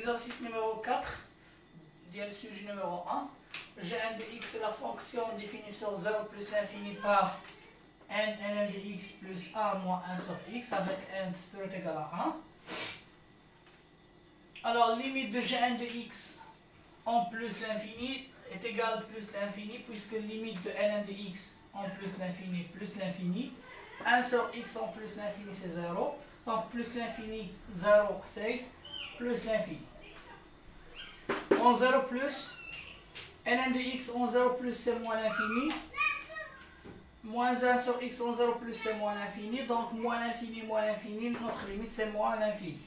l'exercice numéro 4, le sujet numéro 1. Gn de x est la fonction définie sur 0 plus l'infini par n ln de x plus 1 moins 1 sur x avec n supérieur égal à 1. Alors, limite de Gn de x en plus l'infini est égal plus l'infini puisque limite de ln de x en plus l'infini plus l'infini. 1 sur x en plus l'infini c'est 0. Donc plus l'infini, 0 c'est plus l'infini. En 0 plus, ln de x en 0 plus c'est moins l'infini. Moins 1 sur x en 0 plus c'est moins l'infini. Donc moins l'infini, moins l'infini, notre limite c'est moins l'infini.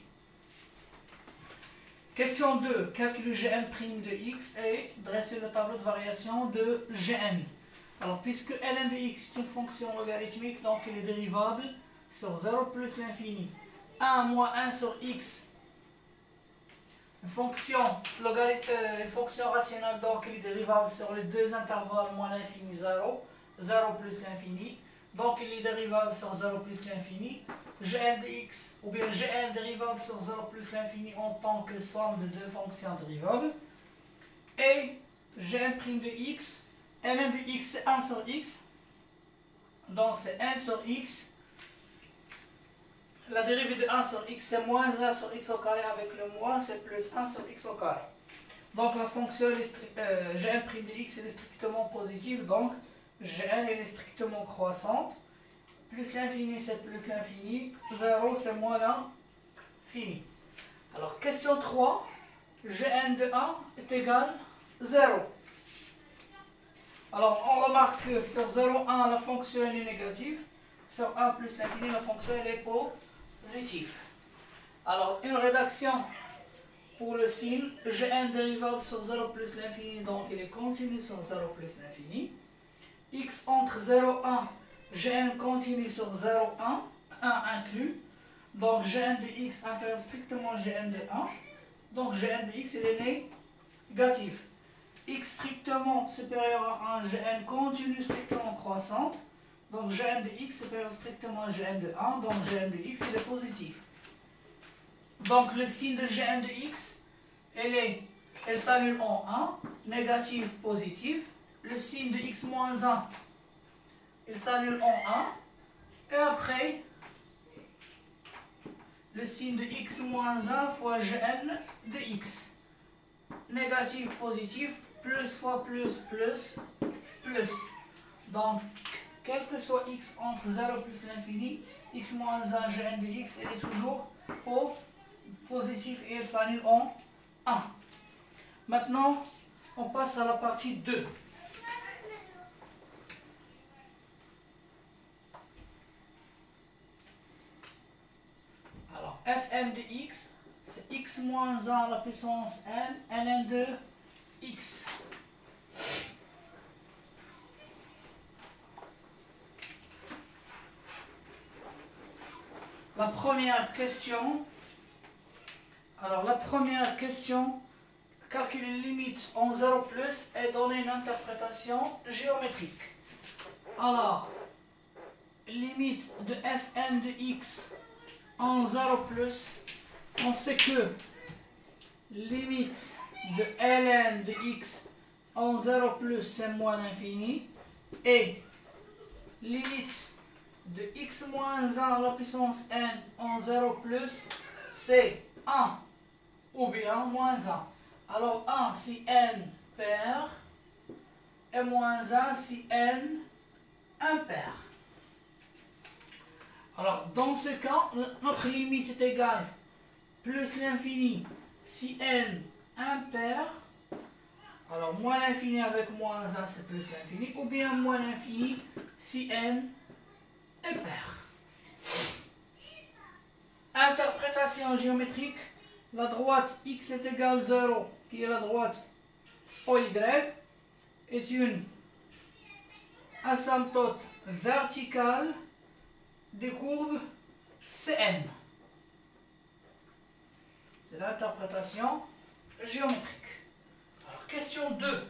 Question 2. Calculer Gn' de x et dresser le tableau de variation de Gn. Alors, puisque ln de x est une fonction logarithmique, donc elle est dérivable sur 0 plus l'infini. 1 moins 1 sur x. Une fonction, euh, une fonction rationnelle, donc est dérivable sur les deux intervalles moins l'infini 0. 0 plus l'infini. Donc il est dérivable sur 0 plus l'infini. Gn de x, ou bien Gn dérivable sur 0 plus l'infini en tant que somme de deux fonctions dérivables. Et Gn' de x, ln de x c'est 1 sur x. Donc c'est 1 sur x. La dérivée de 1 sur x c'est moins 1 sur x au carré avec le moins, c'est plus 1 sur x au carré. Donc la fonction euh, Gn' de x est strictement positive, donc Gn est strictement croissante. Plus l'infini, c'est plus l'infini. 0, c'est moins l'infini. Alors, question 3. Gn de 1 est égal 0. Alors, on remarque que sur 0, 1, la fonction est négative. Sur 1 plus l'infini, la fonction est positive. Alors, une rédaction pour le signe. Gn dérivable sur 0 plus l'infini, donc il est continu sur 0 plus l'infini. x entre 0 et 1 Gn continue sur 0, 1, 1 inclus. Donc Gn de x inférieur strictement Gn de 1. Donc Gn de x il est négatif. x strictement supérieur à 1, Gn continue strictement croissante. Donc Gn de x supérieur strictement Gn de 1. Donc Gn de x il est positif. Donc le signe de Gn de x, elle, est, elle s'annule en 1, négatif, positif. Le signe de x moins 1, il s'annule en 1. Et après, le signe de x moins 1 fois gn de x. Négatif, positif, plus fois plus, plus, plus. Donc, quel que soit x entre 0 plus l'infini, x moins 1 gn de x, il est toujours au positif et il s'annule en 1. Maintenant, on passe à la partie 2. fn de x, c'est x moins 1 à la puissance n, ln de x. La première question, alors la première question, calculer limite en 0 plus et donner une interprétation géométrique. Alors, limite de fn de x en 0 plus, on sait que limite de ln de x en 0 plus, c'est moins l'infini. Et limite de x moins 1 à la puissance n en 0 plus, c'est 1 ou bien moins 1. Alors 1 si n pair et moins 1 si n impair. Alors, dans ce cas, notre limite est égale plus l'infini si n impair. Alors, moins l'infini avec moins 1, c'est plus l'infini. Ou bien moins l'infini si n impair. Interprétation géométrique. La droite x est égale 0, qui est la droite OY, est une asymptote verticale des courbes CN. C'est l'interprétation géométrique. Alors, question 2.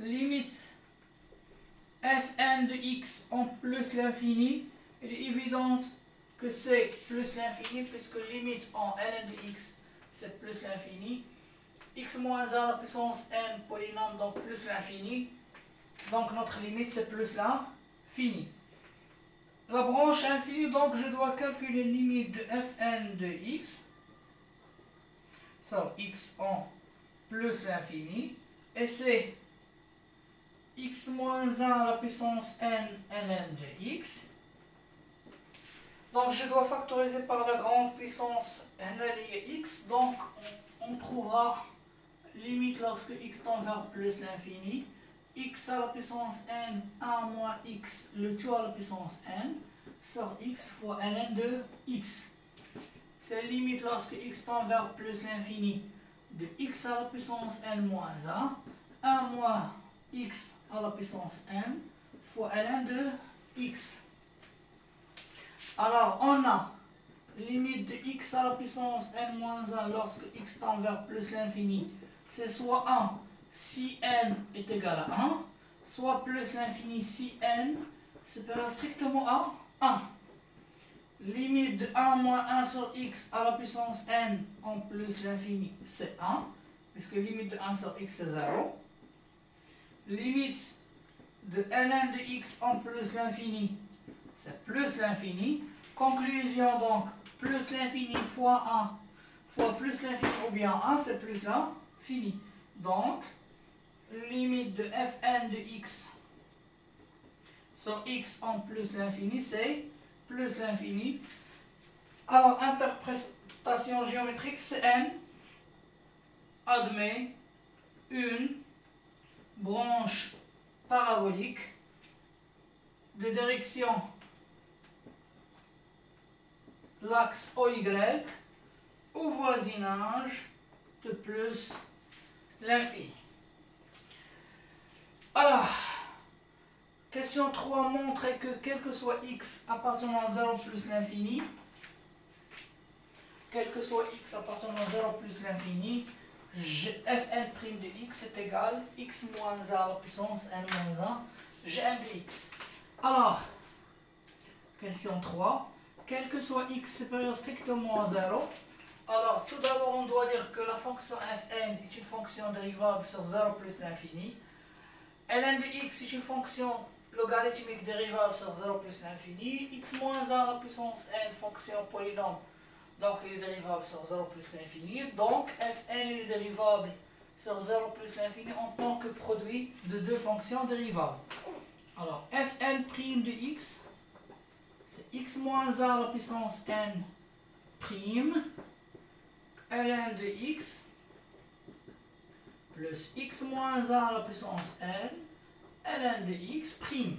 Limite fn de x en plus l'infini. Il est évident que c'est plus l'infini puisque limite en ln de x c'est plus l'infini. x moins 1 à la puissance n polynôme, donc plus l'infini. Donc notre limite, c'est plus l'infini. La branche infinie, donc je dois calculer limite de fn de x. So, x en plus l'infini. Et c'est x moins 1 à la puissance n ln de x. Donc je dois factoriser par la grande puissance n allié x. Donc on, trouvera limite lorsque x tend vers plus l'infini x à la puissance n 1 moins x, le tout à la puissance n, sur x fois ln de x. C'est limite lorsque x tend vers plus l'infini de x à la puissance n moins 1, 1 moins x à la puissance n fois ln de x. Alors, on a limite de x à la puissance n moins 1 lorsque x tend vers plus l'infini, c'est soit 1 si n est égal à 1, soit plus l'infini si n supérieur strictement à 1. Limite de 1 moins 1 sur x à la puissance n en plus l'infini, c'est 1, puisque limite de 1 sur x, c'est 0. Limite de ln de x en plus l'infini, c'est plus l'infini. Conclusion donc, plus l'infini fois 1 fois plus l'infini ou bien 1, c'est plus l'infini. Donc, limite de fn de x sur x en plus l'infini, c'est plus l'infini. Alors, interprétation géométrique, n admet une branche parabolique de direction l'axe OY au voisinage de plus l'infini. Alors, question 3 montre que quel que soit x appartenant à 0 plus l'infini, quel que soit x appartenant à 0 plus l'infini, fn' de x est égal x moins 1 à la puissance n moins 1, gn de x. Alors, question 3, quel que soit x supérieur strictement à 0, alors tout d'abord on doit dire que la fonction fn est une fonction dérivable sur 0 plus l'infini ln de x est une fonction logarithmique dérivable sur 0 plus l'infini. x moins 1 à la puissance n, fonction polynôme, donc il est dérivable sur 0 plus l'infini. Donc fn est dérivable sur 0 plus l'infini en tant que produit de deux fonctions dérivables. Alors fn' de x, c'est x moins 1 à la puissance n prime, ln de x plus x moins 1 à la puissance n, ln de x prime.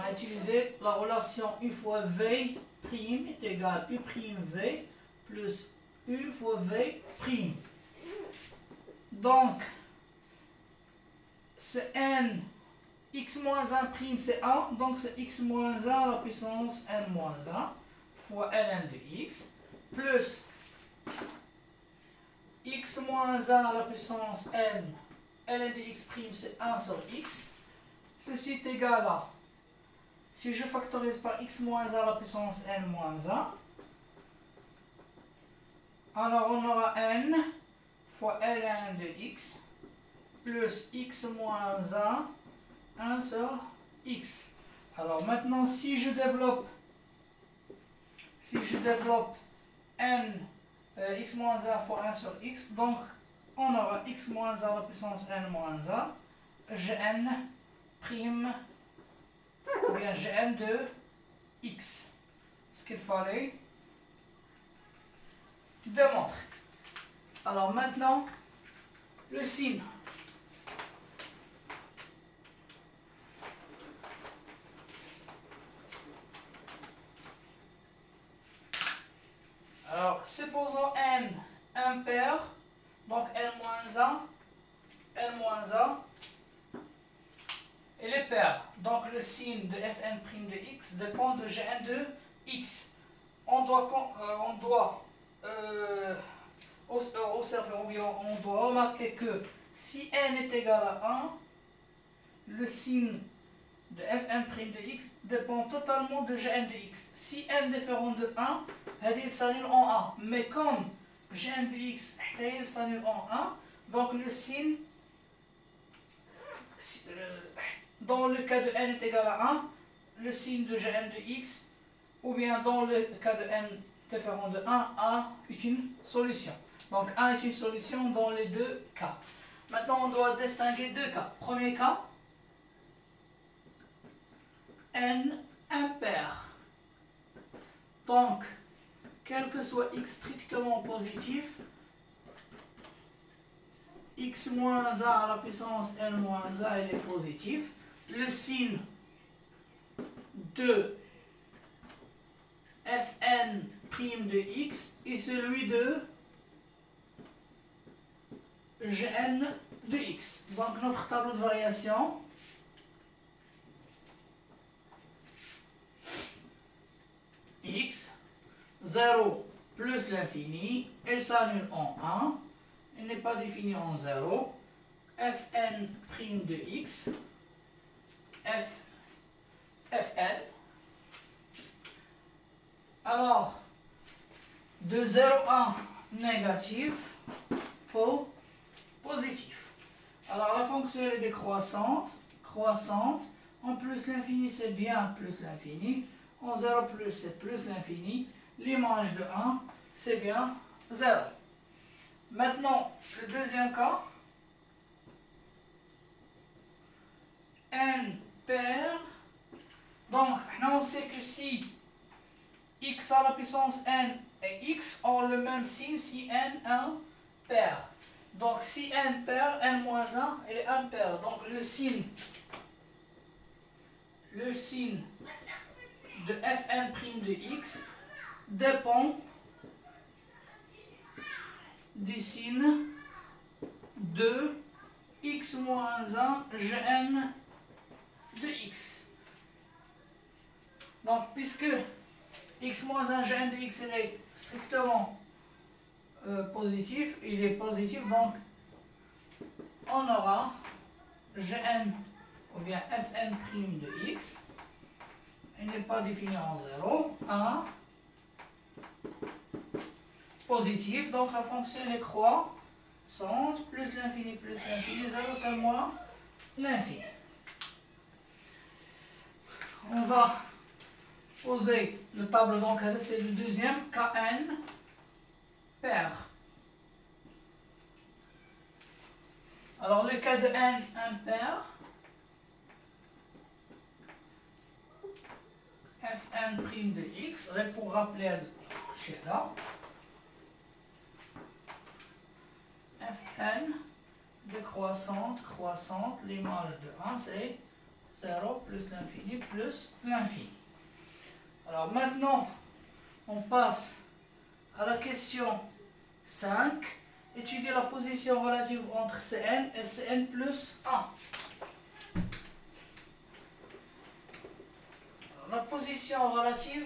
On a utilisé la relation u fois v prime est égal u prime v plus u fois v prime. Donc, c'est n, x moins 1 prime c'est 1, donc c'est x moins 1 à la puissance n moins 1 fois ln de x plus x moins 1 à la puissance n, ln de x' c'est 1 sur x. Ceci est égal à, si je factorise par x moins 1 à la puissance n moins 1, alors on aura n fois ln de x plus x moins 1, 1 sur x. Alors maintenant, si je développe, si je développe n euh, x moins 1 fois 1 sur x. Donc, on aura x moins 1 à la puissance n moins 1, gn prime, ou bien gn de x. Ce qu'il fallait démontrer. Alors maintenant, le signe. Alors, supposons n impair, donc n-1, n-1, et les paires. Donc, le signe de fn' de x dépend de gn de x. On doit, euh, on doit euh, euh, observer, on doit remarquer que si n est égal à 1, le signe de fn' de x dépend totalement de gn de x. Si n différent de 1, elle s'annule en 1. Mais comme Gn de x s'annule en 1. Donc le signe, euh, dans le cas de n est égal à 1, le signe de Gn de x, ou bien dans le cas de n différent de 1, A est une solution. Donc A est une solution dans les deux cas. Maintenant, on doit distinguer deux cas. Premier cas, n impair. Donc, quel que soit x strictement positif, x moins a à la puissance n moins a, il est positif. Le signe de fn prime de x est celui de gn de x. Donc notre tableau de variation. X 0 plus l'infini, elle s'annule en 1, elle n'est pas définie en 0, fn de x, f, fn. Alors, de 0 à 1 négatif pour positif. Alors la fonction est décroissante, croissante, en plus l'infini c'est bien plus l'infini, en 0 plus c'est plus l'infini, l'image de 1 c'est bien 0. Maintenant, le deuxième cas, n donc on sait que si x à la puissance n et x ont le même signe, si n un paire. Donc si n paire, n moins 1, il est impair. Donc le signe, le signe de fn' de x dépend du signe de x moins 1 gn de x. Donc puisque x moins 1 gn de x est strictement euh, positif, il est positif, donc on aura gn ou bien fn' de x, il n'est pas défini en 0, 1, positif, donc la fonction est croissante, plus l'infini plus l'infini, 0 c'est moins l'infini. On va poser le tableau, donc c'est le deuxième, Kn paire. Alors le cas de n impair, fn' de x, pour rappeler le schéma, fn décroissante, croissante, l'image de 1 c'est 0 plus l'infini plus l'infini. Alors maintenant, on passe à la question 5. Étudier la position relative entre Cn et Cn plus 1. la position relative,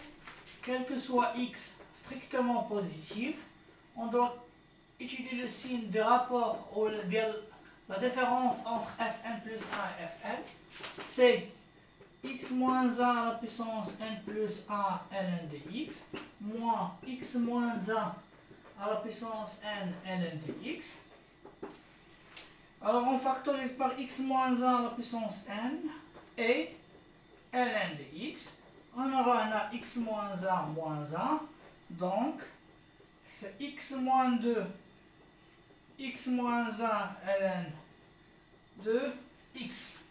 quel que soit x strictement positif, on doit étudier le signe de rapport ou la différence entre fn plus 1 et fn. C'est x moins 1 à la puissance n plus 1 ln de x, moins x moins 1 à la puissance n ln de x. Alors on factorise par x moins 1 à la puissance n et ln de x. On aura un x moins 1 moins 1, donc c'est x moins 2, x moins 1 ln de x.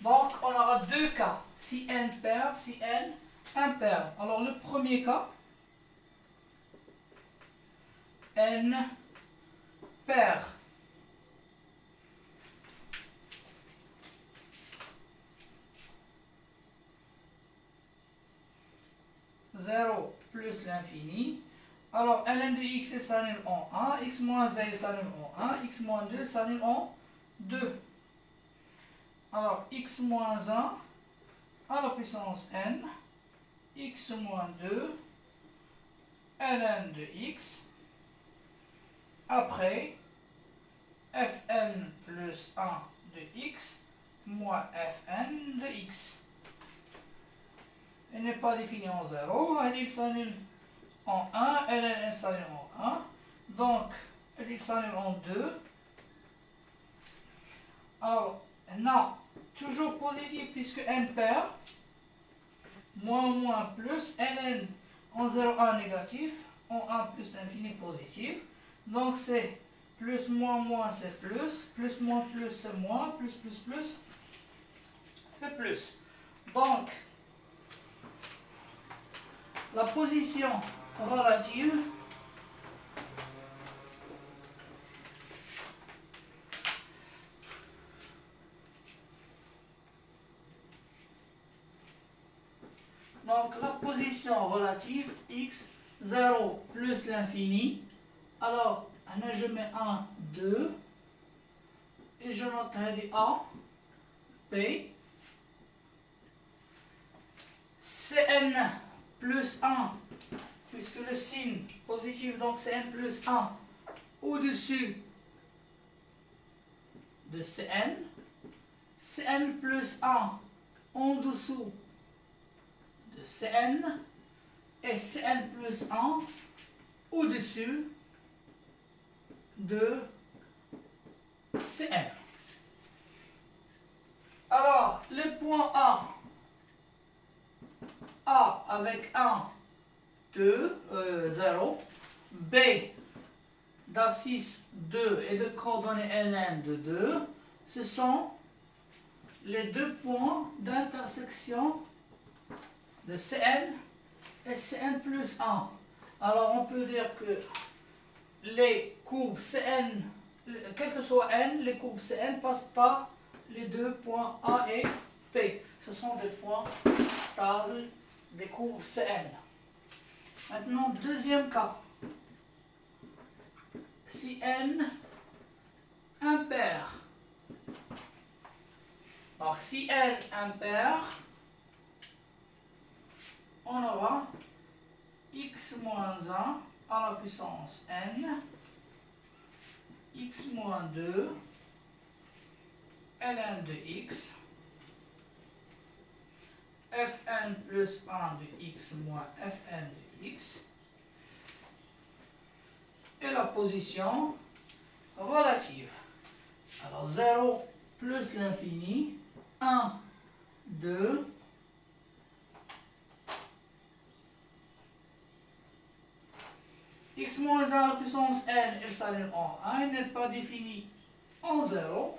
Donc, on aura deux cas, si n paire, si n impair. Alors, le premier cas, n paire. Zéro plus l'infini. Alors, ln de x s'annule en 1, x moins 1 s'annule en 1, x moins 2 s'annule en 2. Alors, x moins 1 à la puissance n, x moins 2, ln de x, après fn plus 1 de x moins fn de x. Il n'est pas défini en 0, il s'annule en 1, ln s'annule en 1. Donc, elle s'annule en 2. Alors, non, toujours positif puisque n perd. Moins, moins, plus, ln en 0, 1 négatif, en 1 plus l'infini positif. Donc c'est plus, moins, moins, c'est plus, plus, moins, plus, c'est moins, plus, plus, plus, c'est plus. Donc, la position relative Donc la position relative x 0 plus l'infini. Alors, je mets 1, 2. Et je note A, B. Cn plus 1, puisque le signe positif, donc Cn plus 1 au-dessus de Cn. Cn plus 1 en dessous Cn et Cn plus 1 au-dessus de Cn. Alors, le point A, A avec 1, 2, 0, B d'abscisse 2 et de coordonnées ln de 2, ce sont les deux points d'intersection de Cn et Cn plus 1. Alors on peut dire que les courbes Cn, quel que soit n, les courbes Cn passent par les deux points A et P. Ce sont des points stables des courbes Cn. Maintenant, deuxième cas. Si n impair. Donc si n impair, on aura x moins 1 à la puissance n, x moins 2, ln de x, fn plus 1 de x moins fn de x, et la position relative. Alors 0 plus l'infini, 1, 2, x moins 1 à la puissance n s'annule en 1, n'est pas défini en 0.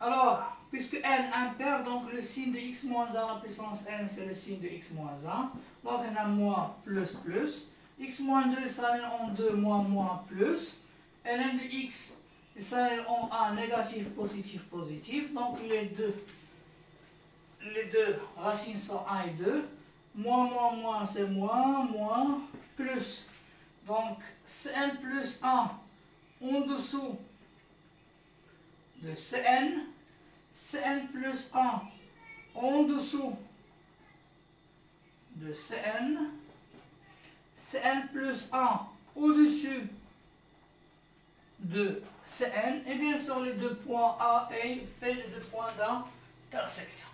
Alors, puisque n impair, donc le signe de x moins 1 à la puissance n, c'est le signe de x moins 1. Donc on a moins plus plus. x moins 2 s'annule en 2, moins moins plus. ln de x s'annule en 1, négatif, positif, positif. Donc les deux, les deux racines sont 1 et 2. Moins, moins, moins, c'est moins, moins, plus. Donc, Cn plus 1 en dessous de Cn. Cn plus 1 en dessous de Cn. Cn plus 1 au-dessus de Cn. Et bien sûr, les deux points A et P, les deux points d'intersection.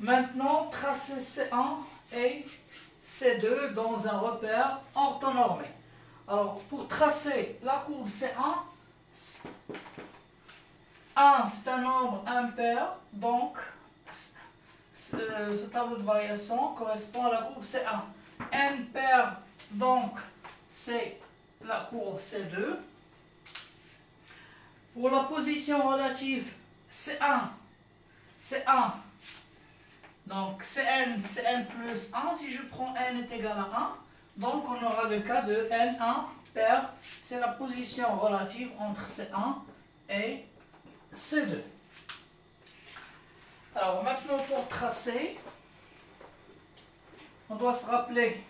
Maintenant, tracer C1 et C2 dans un repère orthonormé. Alors, pour tracer la courbe C1, 1 c'est un nombre impair, donc ce tableau de variation correspond à la courbe C1. N pair, donc c'est la courbe C2. Pour la position relative C1, C1 donc Cn, Cn plus 1, si je prends n est égal à 1, donc on aura le cas de N1 per, c'est la position relative entre C1 et C2. Alors maintenant pour tracer, on doit se rappeler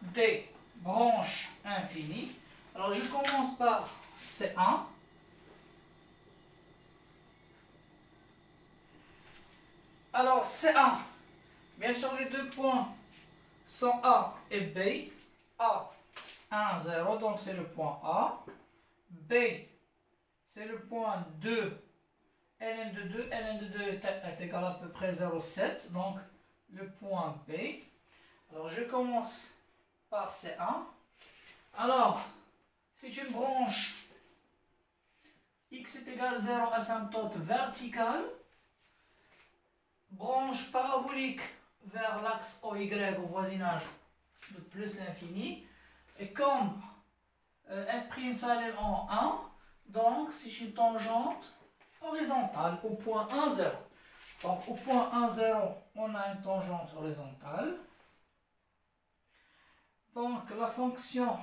des branches infinies. Alors je commence par C1. Alors, C1, bien sûr, les deux points sont A et B. A, 1, 0, donc c'est le point A. B, c'est le point 2. ln de 2, ln de 2 est égal à peu près 0,7, donc le point B. Alors je commence par C1. Alors, c'est une branche x est égal à 0 asymptote verticale, branche parabolique vers l'axe OY au voisinage de plus l'infini, et comme euh, f' s'allume en 1, donc c'est une tangente horizontale au point 1, 0. Donc au point 1, 0, on a une tangente horizontale. Donc la fonction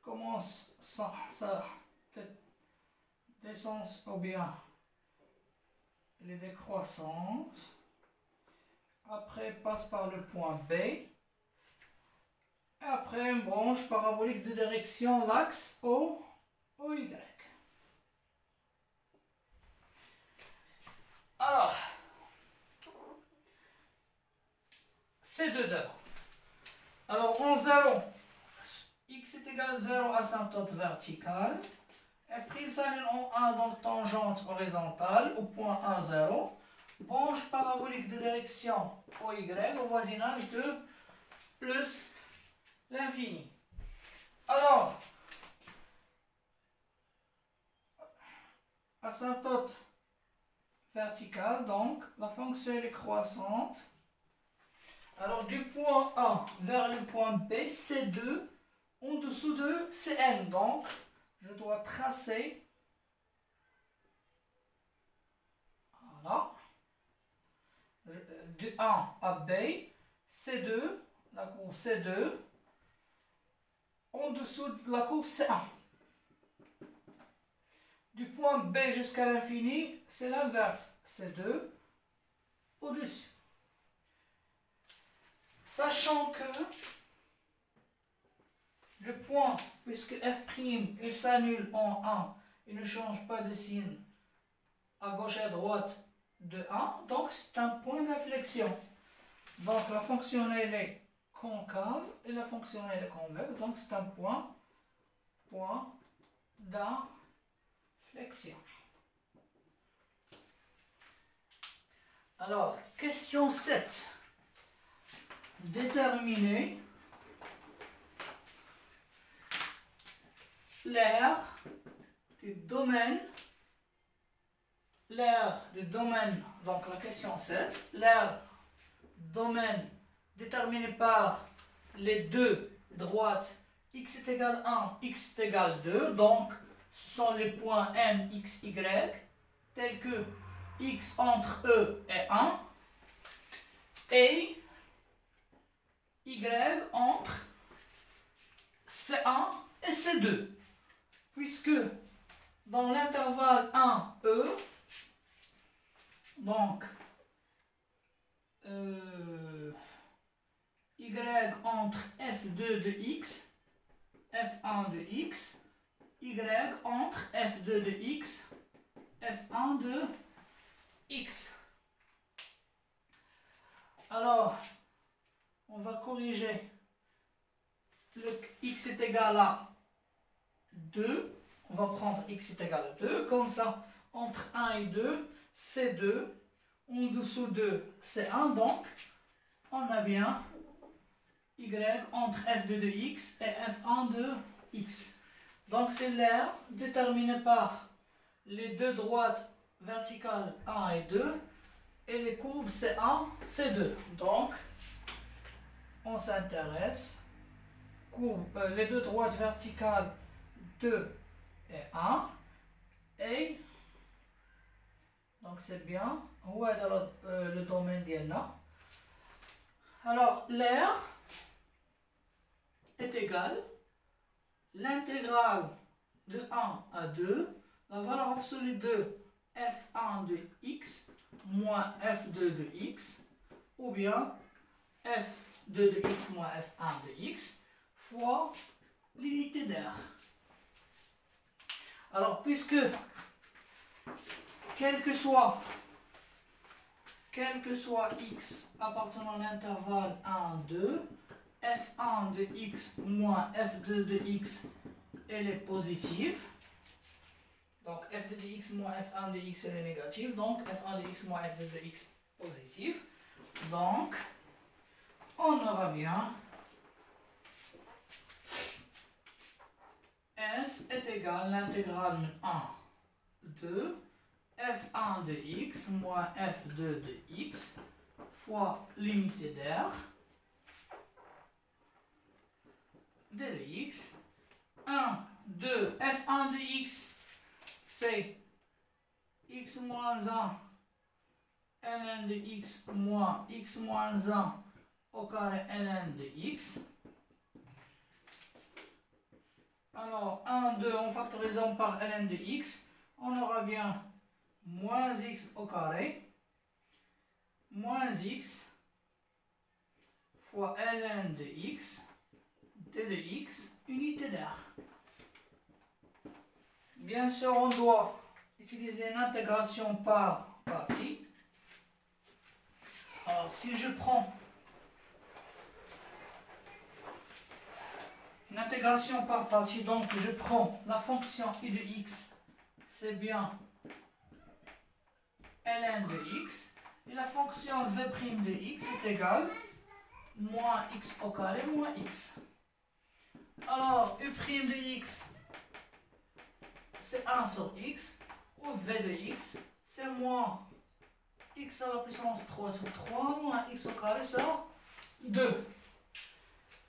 commence sa, sa descente ou bien elle est décroissante. Après passe par le point B. Et après une branche parabolique de direction l'axe O, Y. Alors, c'est de 2. Alors, en 0, x est égal à 0 asymptote verticale. F' en 1, donc tangente horizontale au point 1, 0. Branche parabolique de direction OY au voisinage de plus l'infini. Alors, asymptote verticale, donc la fonction est croissante. Alors du point A vers le point B, c'est 2. En dessous de c'est n. Donc je dois tracer. Voilà. De 1 à B, C2, la courbe C2. En dessous de la courbe C1 du point B jusqu'à l'infini, c'est l'inverse. C'est 2 au-dessus. Sachant que le point, puisque f' il s'annule en 1, il ne change pas de signe à gauche et à droite de 1, donc c'est un point d'inflexion. Donc la fonction elle est concave et la fonction elle est convexe, donc c'est un point, point d'inflexion flexion. Alors, question 7. Déterminer l'aire du domaine, l'aire du domaine, donc la question 7, l'aire domaine déterminé par les deux droites x est égal 1, x est égal 2, donc ce sont les points M, X, Y, tels que X entre E et 1, et Y entre C1 et C2. Puisque dans l'intervalle 1, E, donc euh, Y entre F2 de X, F1 de X, y entre f2 de x, f1 de x. Alors, on va corriger. Le x est égal à 2. On va prendre x est égal à 2. Comme ça, entre 1 et 2, c'est 2. En dessous de c'est 1. Donc, on a bien y entre f2 de x et f1 de x. Donc c'est l'air déterminé par les deux droites verticales 1 et 2 et les courbes C1, C2. Donc on s'intéresse euh, les deux droites verticales 2 et 1 et donc c'est bien. Où est euh, le domaine d'Iena alors l'air est égal. L'intégrale de 1 à 2, la valeur absolue de f1 de x moins f2 de x, ou bien f2 de x moins f1 de x, fois l'unité d'air. Alors, puisque, quel que soit, x appartenant à l'intervalle 1, 2, f1 de x moins f2 de x, elle est positive. Donc f2 de x moins f1 de x, elle est négative. Donc f1 de x moins f2 de x positive. Donc, on aura bien S est égal à l'intégrale 1 de f1 de x moins f2 de x fois l'unité d'air de x. 1, 2, f1 de x, c'est x moins 1 ln de x moins x moins 1 au carré ln de x. Alors, 1, 2, en factorisant par ln de x, on aura bien moins x au carré, moins x fois ln de x, d de x, unité d'air. Bien sûr, on doit utiliser une intégration par partie. Alors, si je prends une intégration par partie, donc je prends la fonction i de x, c'est bien ln de x, et la fonction v' de x est égale moins x au carré moins x. Alors, u' de x, c'est 1 sur x, ou v de x, c'est moins x à la puissance 3 sur 3 moins x au carré sur 2.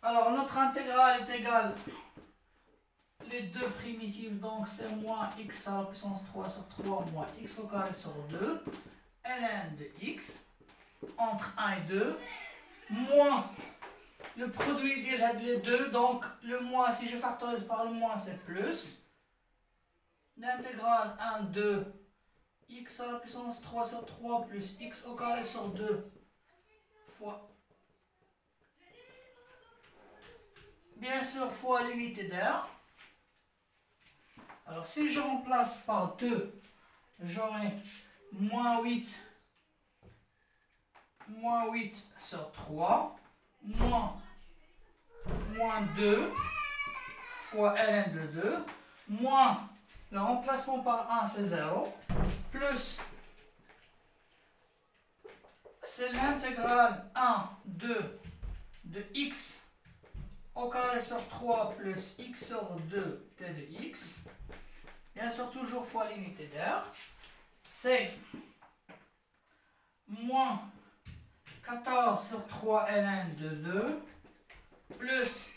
Alors notre intégrale est égale. Les deux primitives, donc c'est moins x à la puissance 3 sur 3 moins x au carré sur 2, ln de x, entre 1 et 2, moins le produit direct des deux, donc le moins, si je factorise par le moins, c'est plus, l'intégrale 1, 2, x à la puissance 3 sur 3 plus x au carré sur 2 fois bien sûr fois l'unité d'air. Alors si je remplace par 2, j'aurai moins 8 moins 8 sur 3 moins moins 2 fois ln de 2 moins le remplacement par 1 c'est 0 plus c'est l'intégrale 1, 2 de x au carré sur 3 plus x sur 2 t de x. Bien sûr, toujours fois l'unité d'air. C'est moins 14 sur 3 ln de 2 plus,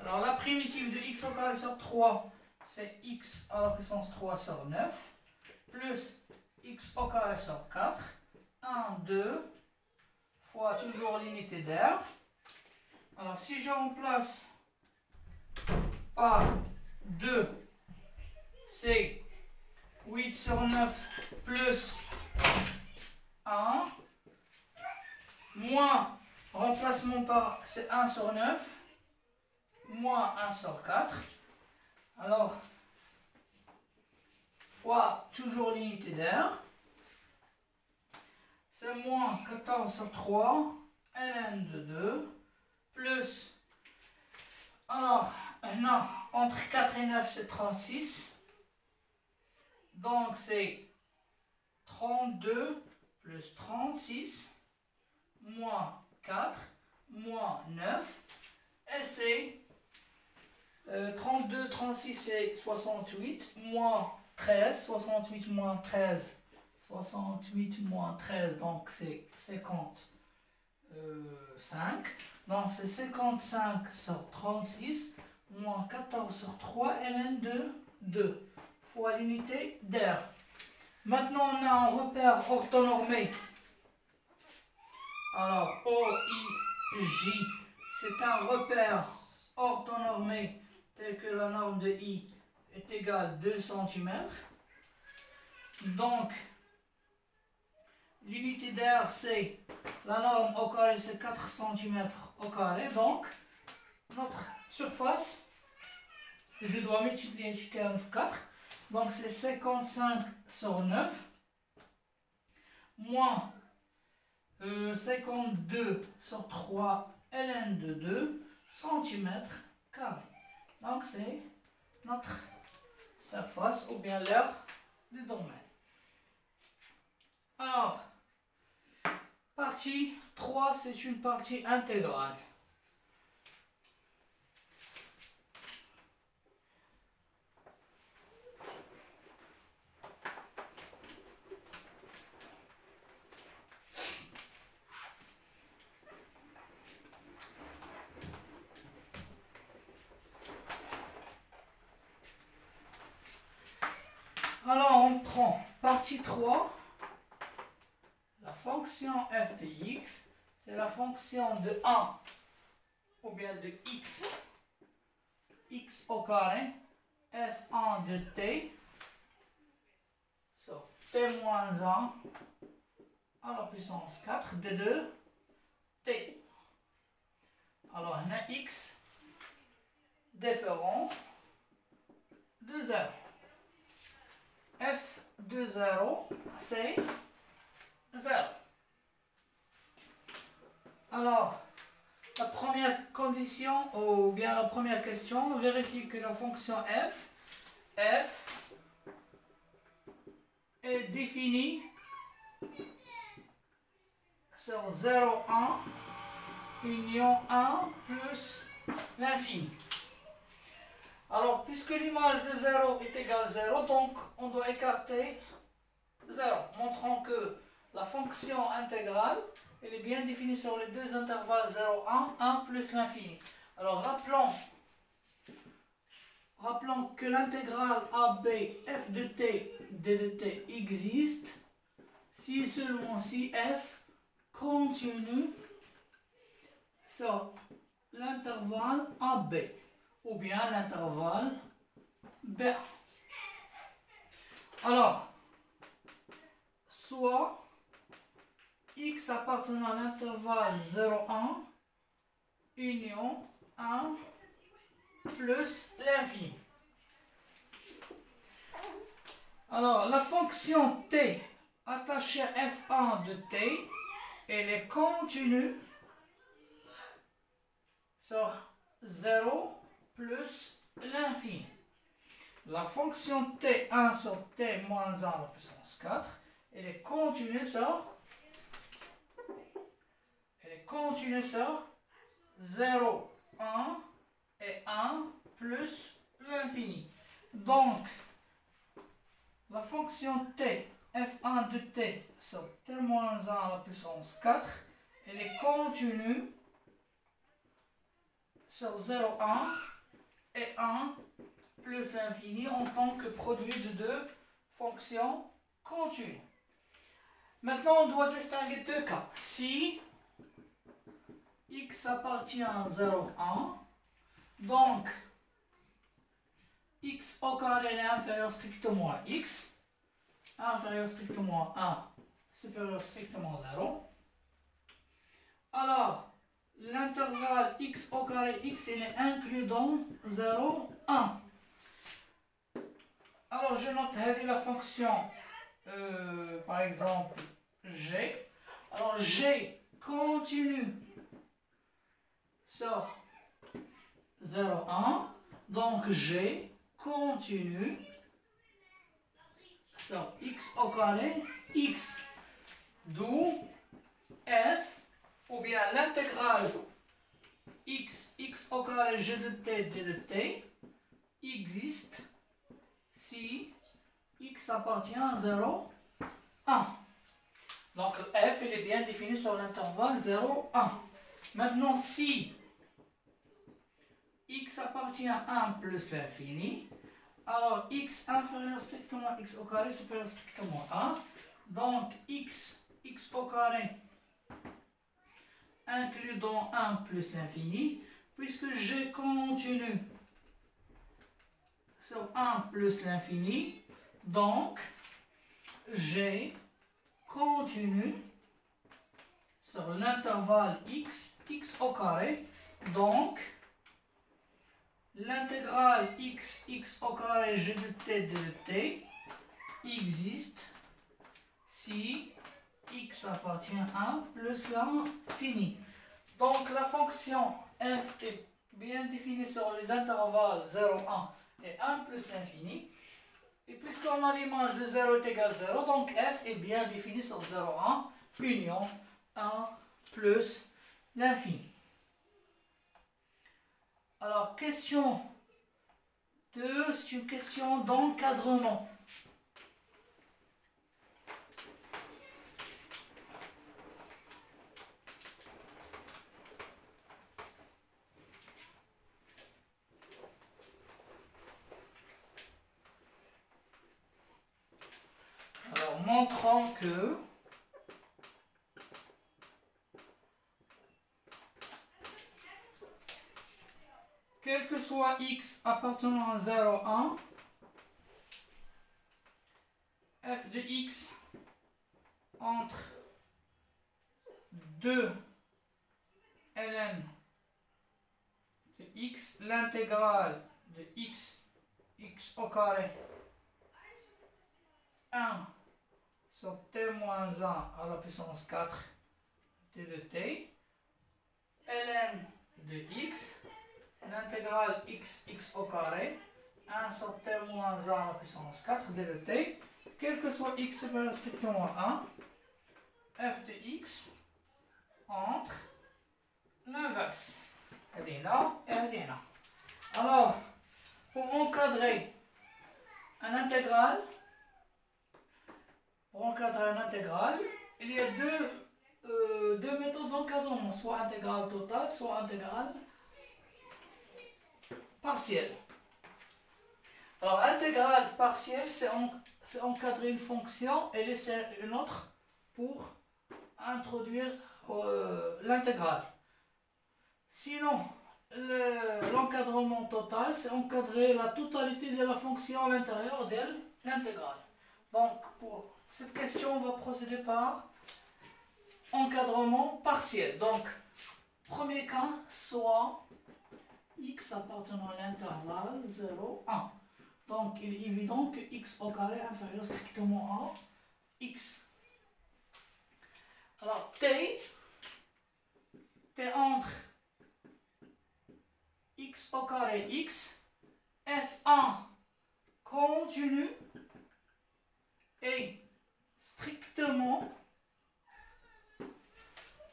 alors la primitive de x au carré sur 3, c'est x à la puissance 3 sur 9, plus x au carré sur 4, 1, 2, fois toujours l'unité d'air. Alors si je remplace par 2, c'est 8 sur 9 plus 1, moins remplacement par, c'est 1 sur 9, moins 1 sur 4. Alors, fois toujours l'unité d'air. C'est moins 14 sur 3, ln de 2, plus, alors, non, entre 4 et 9, c'est 36. Donc, c'est 32 plus 36, moins 4, moins 9, et c'est 32, 36, c'est 68, moins 13, 68 moins 13, 68 moins 13, donc c'est 55. Donc c'est 55 sur 36, moins 14 sur 3, ln de 2, fois l'unité d'air. Maintenant on a un repère orthonormé. Alors OIJ, c'est un repère orthonormé tel que la norme de I est égal à 2 cm. Donc, l'unité d'air, c'est la norme au carré, c'est 4 cm au carré. Donc, notre surface, je dois multiplier jusqu'à 4. Donc, c'est 55 sur 9 moins 52 euh, sur 3 ln de 2 cm carré. Donc, c'est notre surface ou bien l'air du domaine. Alors, partie 3, c'est une partie intégrale. Alors on prend partie 3, la f de x, c'est la fonction de 1 ou bien de x, x au carré, f1 de t, so, t moins 1 à la puissance 4 de 2, t. Alors on a x différent de 0 f de 0, c'est 0. Alors, la première condition, ou bien la première question, vérifie que la fonction f, f est définie sur 0, 1, union 1 plus l'infini. Alors, puisque l'image de 0 est égale à 0, donc on doit écarter 0, montrant que la fonction intégrale elle est bien définie sur les deux intervalles 0, 1, 1 plus l'infini. Alors, rappelons, rappelons que l'intégrale AB f de t d de t existe si seulement si f continue sur l'intervalle AB ou bien l'intervalle B. Alors, soit x appartenant à l'intervalle 0,1 union 1 plus l'infini. Alors, la fonction t attachée à f1 de t, elle est continue sur 0 plus l'infini. La fonction t1 sur t moins 1 à la puissance 4, elle est continue sur, continue sur 0, 1 et 1 plus l'infini. Donc, la fonction t, f1 de t sur t moins 1 à la puissance 4, elle est continue sur 0, 1 et 1 plus l'infini en tant que produit de deux fonctions continues. Maintenant, on doit distinguer deux cas. Si x appartient à 0, 1, donc x au carré est inférieur strictement à x, inférieur strictement à 1, supérieur strictement à 0. Alors, l'intervalle x au carré x il est inclus dans 0, 1. Alors je note la fonction, euh, par exemple, g. Alors g continue sur 0, 1. Donc g continue sur x au carré x. D'où f ou bien l'intégrale x, x au carré g de t d de t existe si x appartient à 0, 1. Donc f il est bien défini sur l'intervalle 0, 1. Maintenant si x appartient à 1 plus l'infini, alors x inférieur strictement x au carré supérieur strictement à. 1. Donc x, x au carré inclus dans 1 plus l'infini, puisque g continue sur 1 plus l'infini, donc g continue sur l'intervalle x, x au carré, donc l'intégrale x, x au carré g de t de t existe si x appartient à 1 plus l'infini. Donc la fonction f est bien définie sur les intervalles 0, 1 et 1 plus l'infini. Et puisqu'on a l'image de 0 est égal à 0, donc f est bien définie sur 0, 1, union 1 plus l'infini. Alors, question 2, c'est une question d'encadrement. Alors, montrant que soit x appartenant à 0, 1, f de x entre 2 ln de x, l'intégrale de x, x au carré, 1 sur t moins 1 à la puissance 4 t de t, ln de x, l'intégrale x, x au carré, 1 sur t moins 1 à la puissance 4 d de t, quel que soit x supérieur strictement à 1, f de x entre l'inverse. Alors, pour encadrer un intégral, pour encadrer un intégral, il y a deux, euh, deux méthodes d'encadrement, soit intégrale totale, soit intégrale partielle. Alors, intégrale partielle, c'est encadrer une fonction et laisser une autre pour introduire euh, l'intégrale. Sinon, l'encadrement total, c'est encadrer la totalité de la fonction à l'intérieur de l'intégrale. Donc, pour cette question, on va procéder par encadrement partiel. Donc, premier cas, soit x appartenant à l'intervalle 0, 1. Donc, il est évident que x au carré inférieur strictement à x. Alors, t, t entre x au carré x, f1 continu et strictement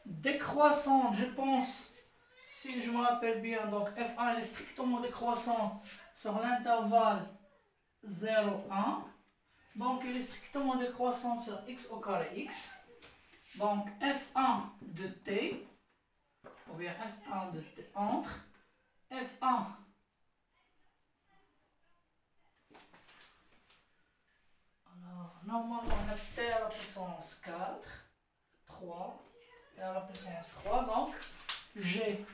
décroissante, je pense, si je me rappelle bien, donc F1 est strictement décroissant sur l'intervalle 0, 1. Donc il est strictement décroissant sur x au carré x. Donc F1 de t, ou bien F1 de t entre F1 normalement, on a t à la puissance 4, 3, t à la puissance 3, donc j'ai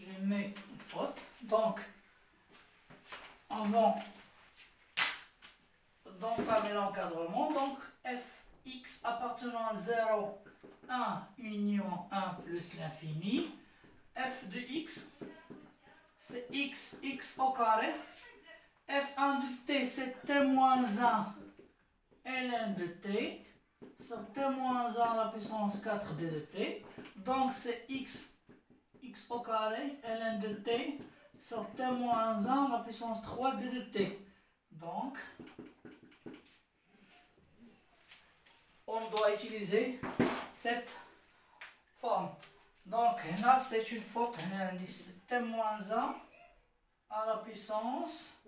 j'ai mis une faute. Donc, avant d'entamer l'encadrement, donc fx appartenant à 0, 1 union 1 plus l'infini, f de x, c'est x, x au carré, f1 de t, c'est t moins 1 ln de t, sur t moins 1 à la puissance 4 d de t. Donc c'est x, x au carré, ln de t, sur t moins 1 à la puissance 3 d de t. Donc, on doit utiliser cette forme. Donc là, c'est une faute. T moins 1 à la puissance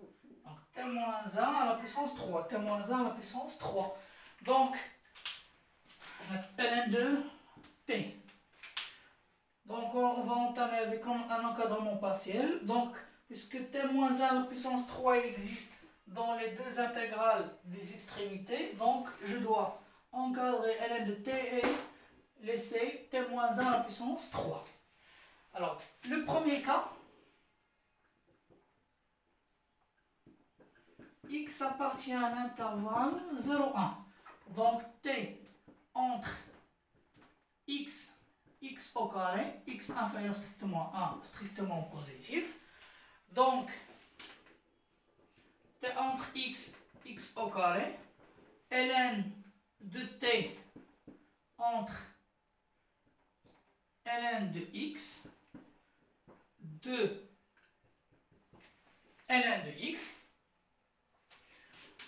donc T-1 à la puissance 3. T-1 à la puissance 3. Donc, ln2 T. Donc on va entamer avec un encadrement partiel. Donc, puisque T-1 à la puissance 3 existe dans les deux intégrales des extrémités, donc je dois encadrer ln de t et laisser t-1 à la puissance 3. Alors, le premier cas, x appartient à l'intervalle 0,1. Donc t entre x, x au carré, x inférieur strictement à 1, strictement positif. Donc t entre x, x au carré, ln de t entre ln de x, de ln de x,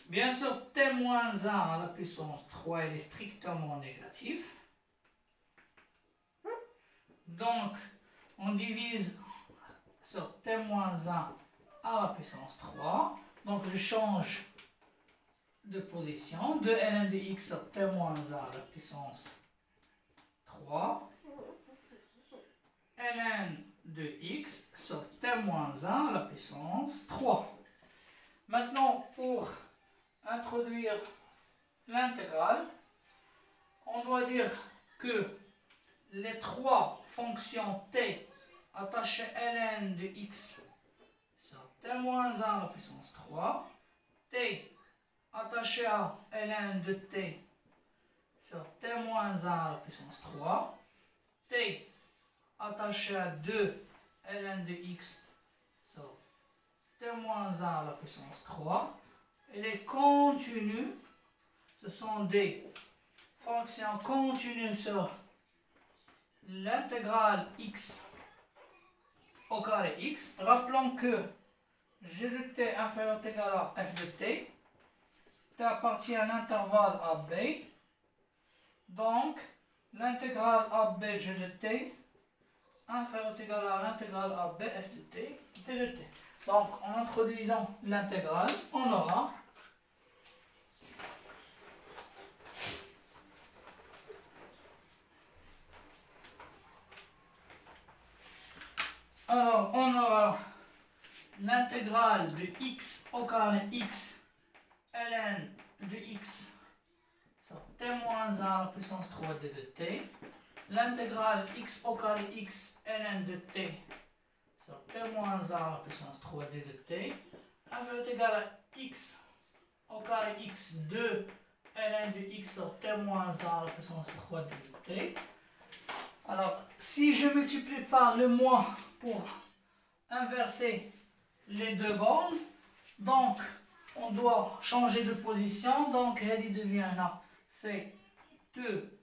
Bien sûr, t moins 1 à la puissance 3, est strictement négatif. Donc, on divise sur t moins 1 à la puissance 3. Donc, je change de position. 2 ln de x sur t moins 1 à la puissance 3. ln de x sur t moins 1 à la puissance 3. Maintenant, pour introduire l'intégrale, on doit dire que les trois fonctions t attachées ln de x sur t-1 à la puissance 3, t attaché à ln de t sur t-1 à la puissance 3, t attaché à 2 ln de x sur t-1 à la puissance 3, et les continues, ce sont des fonctions continues sur l'intégrale x au carré x. Rappelons que g de t inférieur ou égal à f de t, t appartient à l'intervalle AB, donc l'intégrale AB g de t inférieur ou égal à l'intégrale AB f de t, t de t. Donc en introduisant l'intégrale, on aura Alors, on aura l'intégrale de x au carré x ln de x sur t-1 à la puissance 3d de t. L'intégrale x au carré x ln de t sur t-1 à la puissance 3d de t inférieur égal à x au carré x 2 ln de x sur t-1 à la puissance 3d de t. Alors, si je multiplie par le moins pour inverser les deux bornes, donc on doit changer de position. Donc, elle devient là, c'est 2,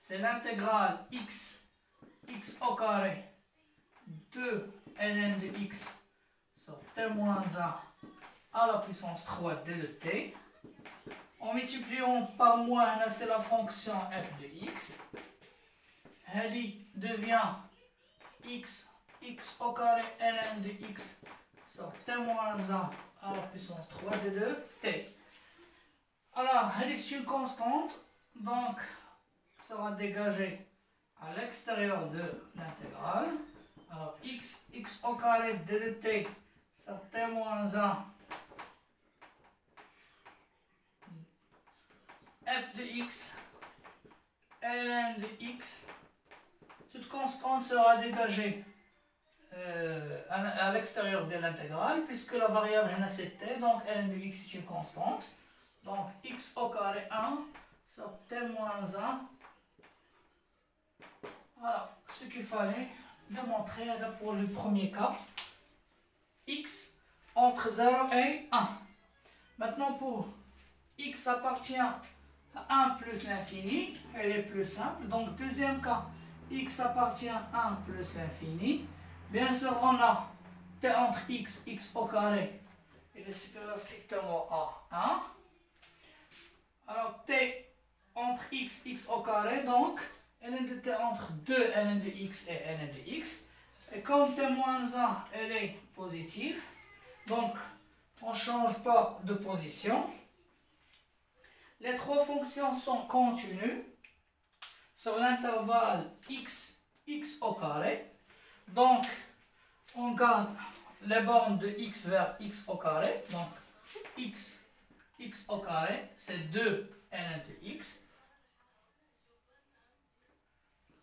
c'est l'intégrale x, x au carré, 2 ln de x sur t-1 à la puissance 3 d de t. En multipliant par moins, c'est la fonction f de x. Elle devient x, x au carré ln de x sur t-1 à la puissance 3 de 2, t. Alors, elle est une constante, donc sera dégagée à l'extérieur de l'intégrale. Alors, x, x au carré de t sur t-1 f de x ln de x toute constante sera dégagée euh, à, l'extérieur de l'intégrale, puisque la variable est c'est t, donc ln de x est une constante. Donc x au carré 1 sur t moins 1. Voilà ce qu'il fallait démontrer pour le premier cas. x entre 0 et 1. Maintenant pour x appartient à 1 plus l'infini, elle est plus simple. Donc deuxième cas, x appartient à 1 plus l'infini. Bien sûr, on a t entre x, x au carré, il est supérieur strictement à 1. Alors t entre x, x au carré, donc ln de t entre 2 ln de x et ln de x. Et comme t moins 1, elle est positive, donc on ne change pas de position. Les trois fonctions sont continues sur l'intervalle x, x au carré. Donc, on garde les bornes de x vers x au carré. Donc, x, x au carré, c'est 2 ln de x.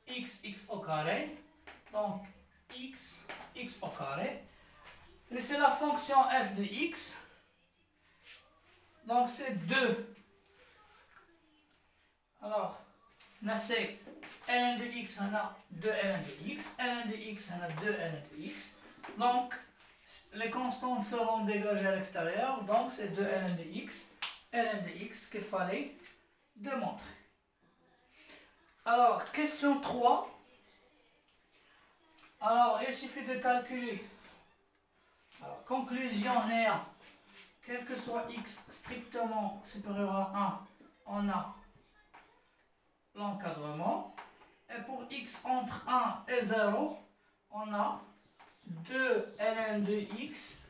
x, x au carré. Donc, x, x au carré. Et c'est la fonction f de x. Donc, c'est 2. Alors, c'est ln de x, on a 2 ln de x, ln de x, on a 2 ln de x. Donc, les constantes seront dégagées à l'extérieur, donc c'est 2 ln de x, ln de x qu'il fallait démontrer. Alors, question 3. Alors, il suffit de calculer. Alors, conclusion quel que soit x strictement supérieur à 1, on a l'encadrement. Et pour x entre 1 et 0, on a 2 ln de x,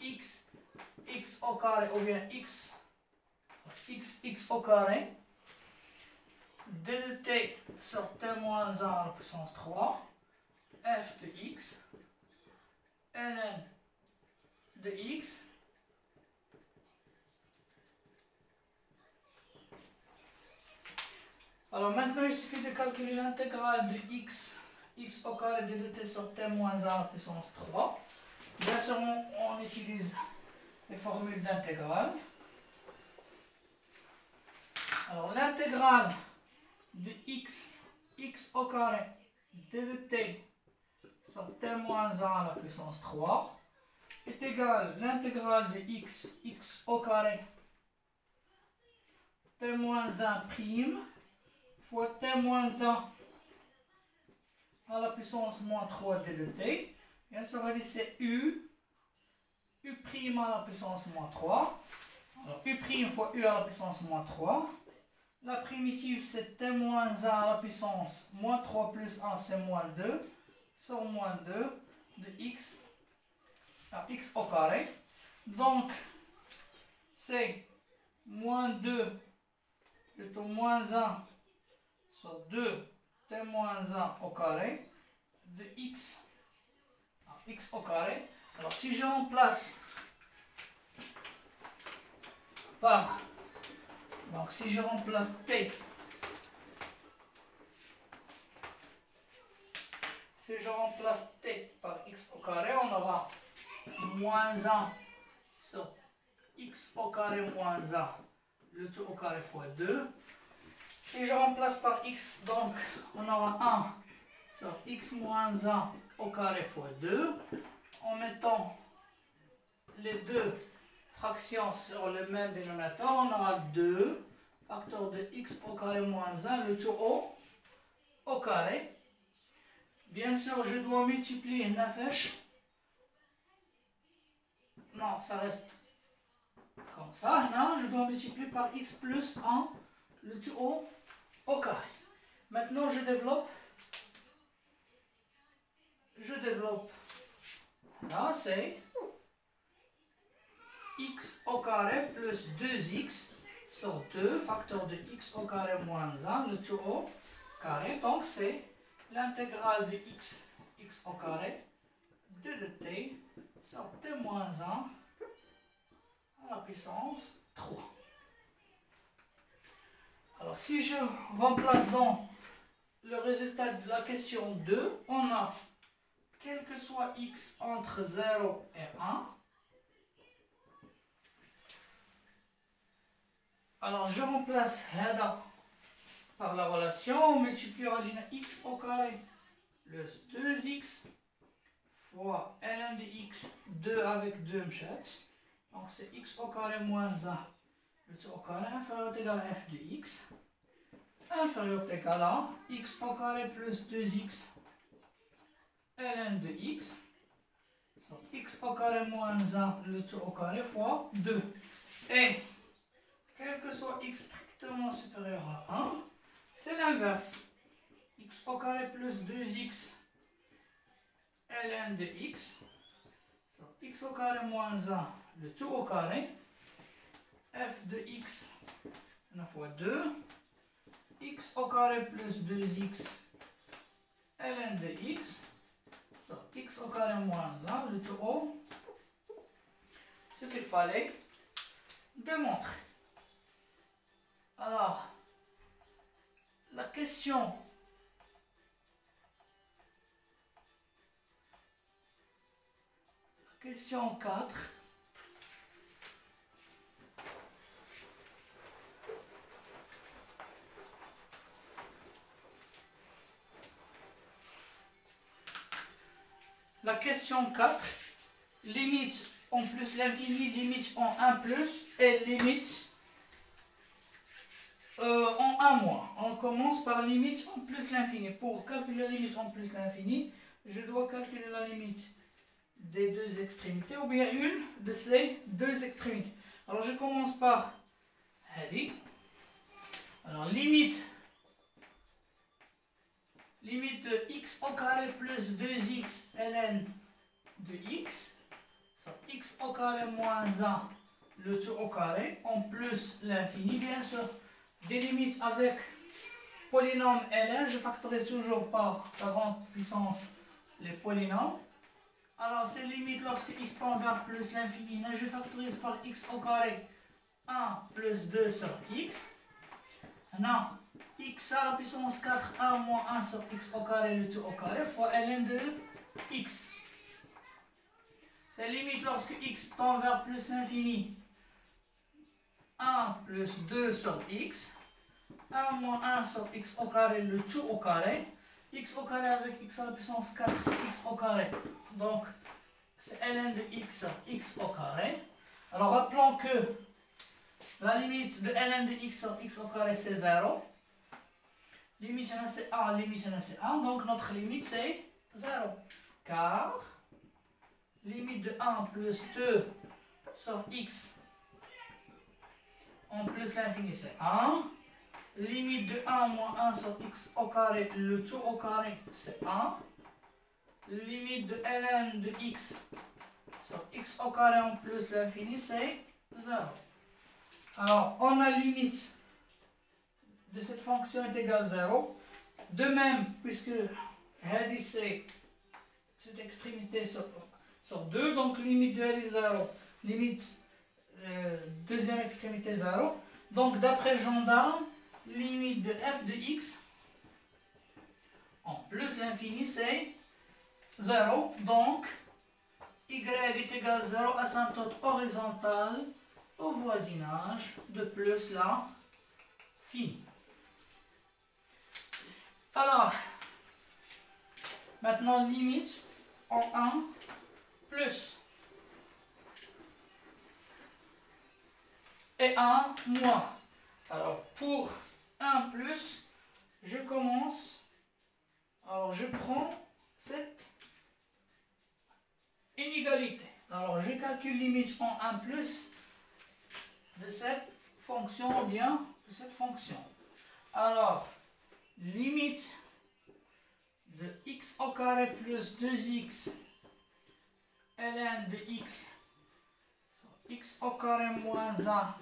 x, x au carré ou bien x, x, x au carré, t sur t moins 1 à puissance 3, f de x, ln de x, Alors maintenant, il suffit de calculer l'intégrale de x, x au carré de 2t sur t moins 1 à la puissance 3. Bien sûr, on, utilise les formules d'intégrale. Alors l'intégrale de x, x au carré 2t sur t moins 1 à la puissance 3 est égale l'intégrale de x, x au carré t moins 1 prime fois t moins 1 à la puissance moins 3 d de t. Et ça va laisser u, u à la puissance moins 3. Alors u fois u à la puissance moins 3. La primitive c'est t moins 1 à la puissance moins 3 plus 1 c'est moins 2. Sur moins 2 de x à x au carré. Donc c'est moins 2 plutôt moins 1 sur 2 t moins 1 au carré de x. À x au carré. Alors si je remplace par, donc si je remplace t, si je remplace t par x au carré, on aura moins 1 sur x au carré moins 1, le tout au carré fois 2, si je remplace par x, donc on aura 1 sur x moins 1 au carré fois 2. En mettant les deux fractions sur le même dénominateur, on aura 2 facteur de x au carré moins 1, le tout au, au carré. Bien sûr, je dois multiplier 9h. Non, ça reste comme ça. Non, je dois multiplier par x plus 1, le tout au Ok. Maintenant, je développe. Je développe. Là, c'est x au carré plus 2x sur 2, facteur de x au carré moins 1, le tout au carré. Donc, c'est l'intégrale de x, x au carré, 2 de t sur t moins 1 à la puissance 3. Alors, si je remplace dans le résultat de la question 2, on a quel que soit x entre 0 et 1. Alors, je remplace Heda par la relation, on multiplie x au carré plus 2x fois ln de x, 2 avec 2 mchat. Donc c'est x au carré moins 1 carré inférieur ou égal à f de x. Inférieur ou égal à x au carré plus 2x ln de x. Sur x au carré moins 1 le tout au carré fois 2 et quel que soit x strictement supérieur à 1 c'est l'inverse. X au carré plus 2x ln de x. Sur x au carré moins 1 le tout au carré f de x 1 fois 2, x au carré plus 2x ln de x, sur x au carré moins 1, le tout haut, ce qu'il fallait démontrer. Alors, la question la question 4 Question 4, limite en plus l'infini, limite en 1 plus et limite euh, en 1 moins. On commence par limite en plus l'infini. Pour calculer la limite en plus l'infini, je dois calculer la limite des deux extrémités ou bien une de ces deux extrémités. Alors je commence par Hadi. Alors limite limite de x au carré plus 2x ln de x sur x au carré moins 1 le tout au carré en plus l'infini bien sûr des limites avec polynôme ln je factorise toujours par la grande puissance les polynômes alors, c'est limite lorsque x tend vers plus l'infini. je factorise par x au carré 1 plus 2 sur x. Maintenant, x à la puissance 4, 1 moins 1 sur x au carré, le tout au carré, fois ln de x. C'est limite lorsque x tend vers plus l'infini. 1 plus 2 sur x. 1 moins 1 sur x au carré, le tout au carré x au carré avec x à la puissance 4, c'est x au carré. Donc, c'est ln de x, x au carré. Alors, rappelons que la limite de ln de x sur x au carré, c'est 0. Limite, c'est 1, limite, c'est 1. Donc, notre limite, c'est 0. Car, limite de 1 plus 2 sur x en plus l'infini, c'est 1 limite de 1 moins 1 sur x au carré, le tout au carré, c'est 1. Limite de ln de x sur x au carré en plus l'infini, c'est 0. Alors, on a limite de cette fonction est égale 0. De même, puisque c'est cette extrémité sur, sur 2, donc limite de Hadi 0, limite euh, deuxième extrémité 0. Donc d'après gendarme, limite de f de x en plus l'infini, c'est 0. Donc, y est égal à 0 asymptote horizontale au voisinage de plus la fini. Alors, maintenant limite en 1 plus et 1 moins. Alors, pour 1 plus, je commence, alors je prends cette inégalité. Alors je calcule limite en 1 plus de cette fonction ou bien de cette fonction. Alors, limite de x au carré plus 2x ln de x x au carré moins 1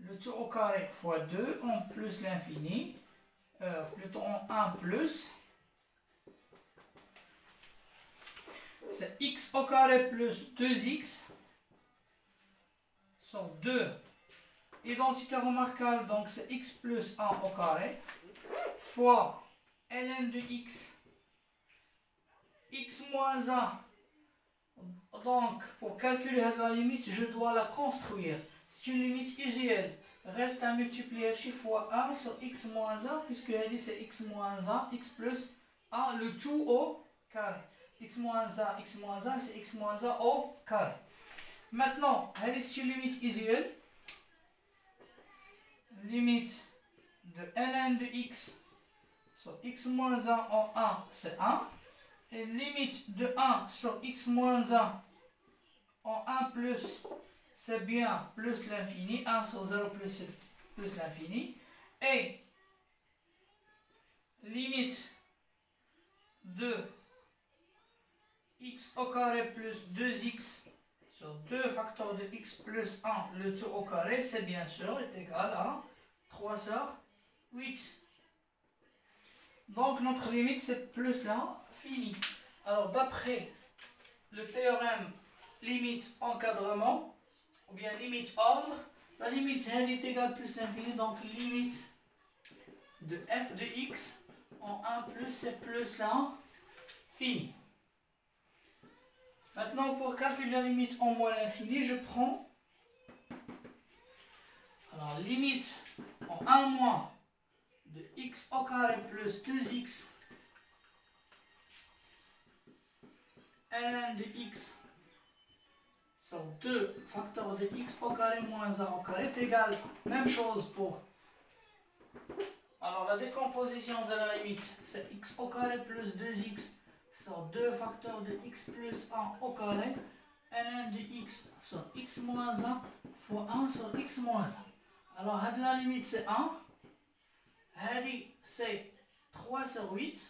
le tout au carré fois 2 en plus l'infini, euh, plutôt en 1 plus, c'est x au carré plus 2x sur 2. Identité remarquable, donc c'est x plus 1 au carré, fois ln de x, x moins 1. Donc, pour calculer la limite, je dois la construire. C'est une limite usuelle. Reste à multiplier chiffre fois 1 sur x moins 1, puisque c'est x moins 1, x plus 1, le tout au carré. x moins 1, x moins 1, c'est x moins 1 au carré. Maintenant, elle est une limite usuelle. Limite de ln de x sur x moins 1 en 1, c'est 1. Et limite de 1 sur x moins 1 en 1 plus c'est bien plus l'infini, 1 sur 0 plus, plus l'infini, et limite de x au carré plus 2x sur 2 facteurs de x plus 1, le tout au carré, c'est bien sûr est égal à 3 sur 8. Donc notre limite c'est plus l'infini. Alors d'après le théorème limite encadrement, ou bien limite ordre, la limite elle est égale plus l'infini, donc limite de f de x en 1 plus, c'est plus l'infini. Maintenant, pour calculer la limite en moins l'infini, je prends alors limite en 1 moins de x au carré plus 2x ln de x sur 2 facteurs de x au carré moins 1 au carré est égal, même chose pour... Alors la décomposition de la limite, c'est x au carré plus 2x sur 2 facteurs de x plus 1 au carré, ln de x sur x moins 1 fois 1 sur x moins 1. Alors, la limite c'est 1, c'est 3 sur 8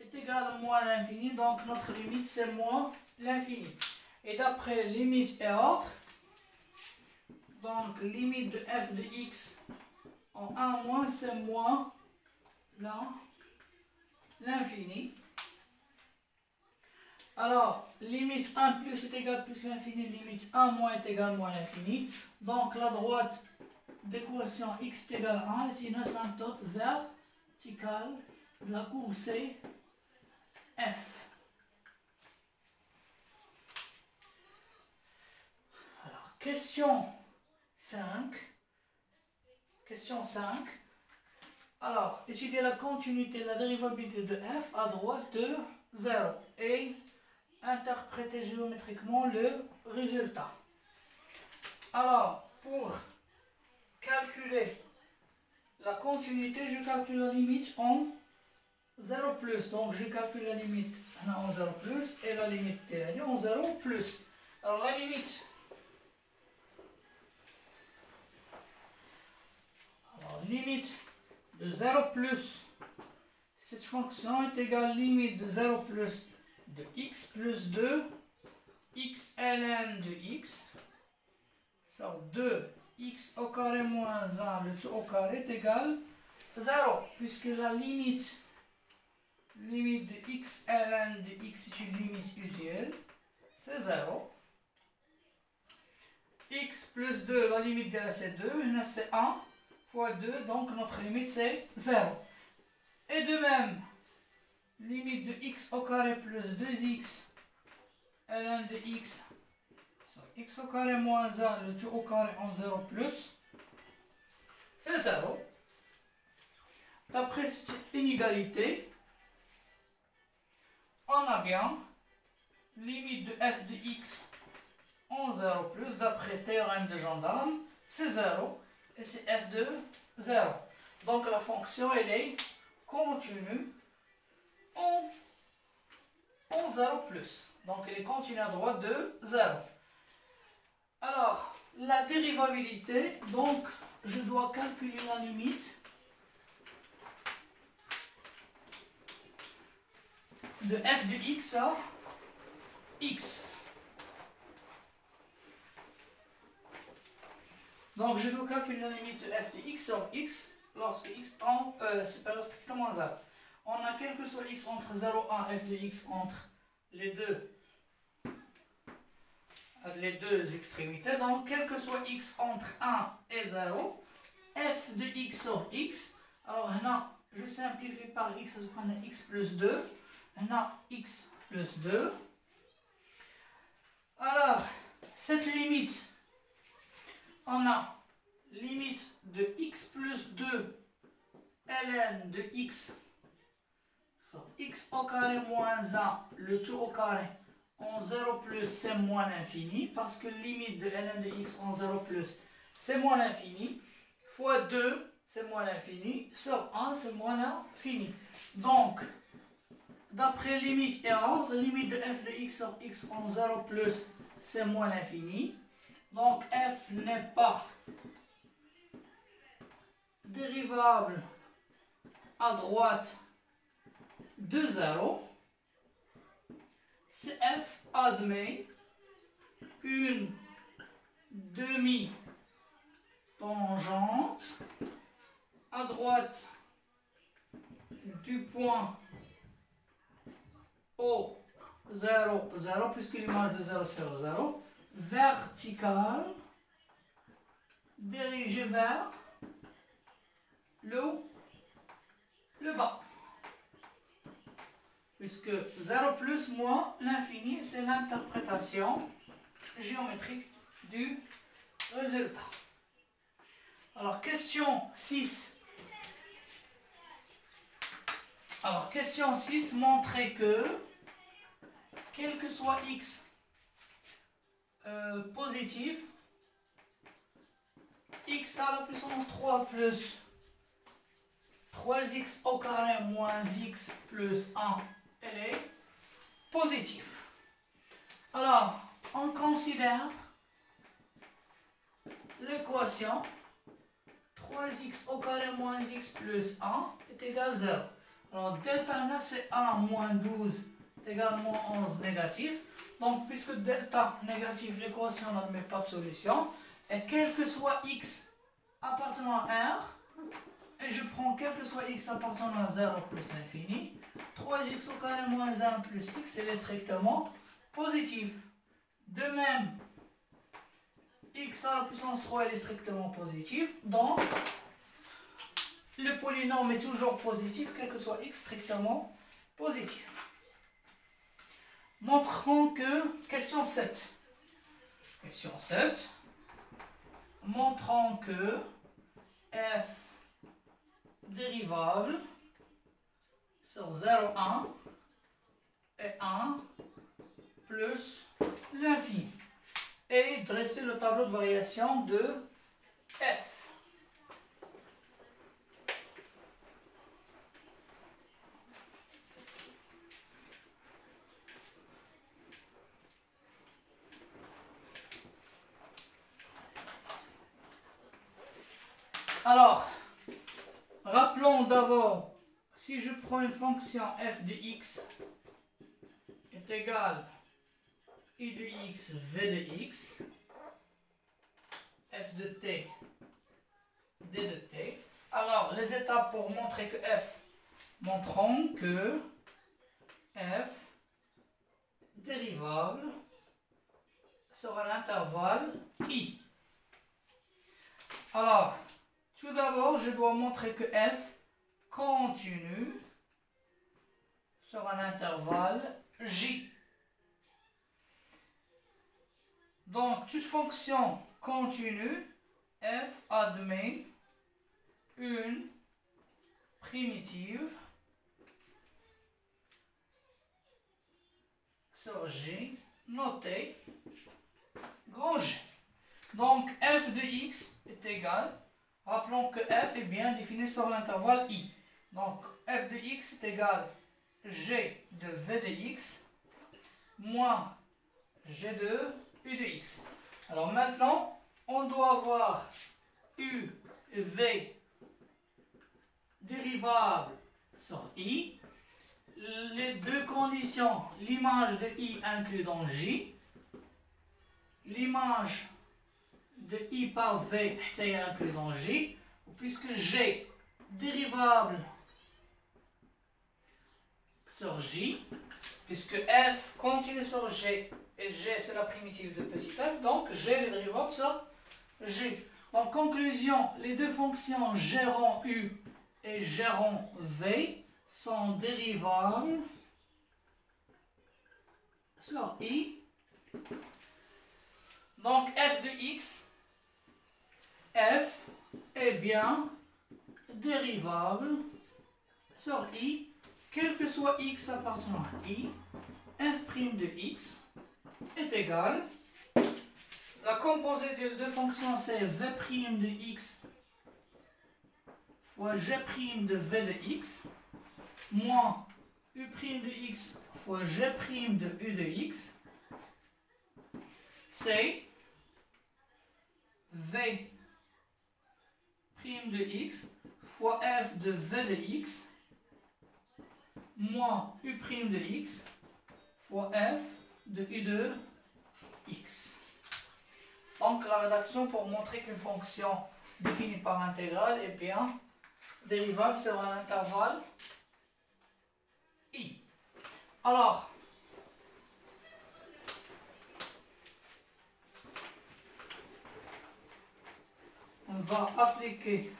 est égal à moins l'infini, donc notre limite c'est moins l'infini. Et d'après limite et ordre, donc limite de f de x en 1 moins c'est moins l'infini. Alors, limite 1 plus est égal à plus l'infini, limite 1 moins est égal à moins l'infini. Donc la droite d'équation x égale à 1 est une asymptote verticale de la courbe C F. Alors, question 5. Question 5. Alors, étudier la continuité la dérivabilité de f à droite de 0 et interpréter géométriquement le résultat. Alors, pour calculer la continuité, je calcule la limite en 0 plus. Donc, je calcule la limite en 0 plus et la limite en 0 plus. Alors, la limite. Alors, limite de 0 plus. Cette fonction est égale limite de 0 plus de x plus 2 x ln de x sur 2 x au carré moins 1 le tout au carré est égal 0 puisque la limite limite de x ln de x est une limite usuelle c'est 0 x plus 2 la limite de la c'est 2 c'est 1 fois 2 donc notre limite c'est 0 et de même limite de x au carré plus 2x ln de x x au carré moins 1, le tout au carré en 0 plus, c'est 0. D'après cette inégalité, on a bien limite de f de x en 0 plus, d'après théorème de gendarme, c'est 0, et c'est f de 0. Donc la fonction, elle est continue en, 0 plus. Donc elle est continue à droite de 0. Alors, la dérivabilité, donc je dois calculer la limite de f de x à x. Donc je dois calculer la limite de f de x sur x lorsque x tend supérieur strictement à 0 on a quel que soit x entre 0 et 1, f de x entre les deux, les deux extrémités. Donc, quel que soit x entre 1 et 0, f de x sur x. Alors, je simplifie par x, je prends x plus 2. Là, x plus 2. Alors, cette limite, on a limite de x plus 2 ln de x x au carré moins 1, le tout au carré, en 0 plus, c'est moins l'infini, parce que limite de ln de x en 0 plus, c'est moins l'infini, fois 2, c'est moins l'infini, sur 1, c'est moins l'infini. Donc, d'après limite et ordre, limite de f de x sur x en 0 plus, c'est moins l'infini. Donc, f n'est pas dérivable à droite de 0, f admet une demi-tangente à droite du point O 0, 0, puisque l'image de 0 c'est 0, verticale, dirigée vers le, le bas puisque 0 plus moins l'infini, c'est l'interprétation géométrique du résultat. Alors, question 6. Alors, question 6, montrer que, quel que soit x euh, positif, x à la puissance 3 plus 3x au carré moins x plus 1 elle est positive. Alors, on considère l'équation 3x au carré moins x plus 1 est égal à 0. Alors, delta c'est 1 moins 12 égale moins 11 négatif. Donc, puisque delta négatif, l'équation n'admet pas de solution, et quel que soit x appartenant à R, et je prends quel que soit x appartenant à 0 plus l'infini, 3x au carré moins 1 plus x, est strictement positive. De même, x à la puissance 3 elle est strictement positive, donc le polynôme est toujours positif, quel que soit x strictement positif. Montrons que, question 7. Question 7. Montrons que f dérivable sur 0, 1 est 1 plus l'infini. Et dresser le tableau de variation de f. Alors, rappelons d'abord, si je une fonction f de x est égale i de x v de x, f de t, d de t. Alors, les étapes pour montrer que f, montrons que f dérivable sera l'intervalle i. Alors, tout d'abord, je dois montrer que f continue sur un intervalle j. Donc, toute fonction continue, f admet une primitive sur j notée grand G. Donc, f de x est égal Rappelons que f est bien défini sur l'intervalle i. Donc, f de x est égal g de v de x moins g de u de x. Alors maintenant, on doit avoir u v dérivable sur i. Les deux conditions, l'image de i inclus dans j, l'image de i par v est inclus dans j, puisque g dérivable sur j, puisque f continue sur g, et g c'est la primitive de petit f, donc g est dérivable sur g. En conclusion, les deux fonctions gérant u et gérant v sont dérivables sur i. Donc f de x f est bien dérivable sur i, quel que soit x appartenant à i, f' de x est égal. La composée des deux fonctions, c'est v' de x fois g' de v de x, moins u' de x fois g' de u de x, c'est v de x fois f de v de x moins u de x fois f de u de x. Donc la rédaction pour montrer qu'une fonction définie par intégrale est bien dérivable sur un intervalle i. Alors, on va appliquer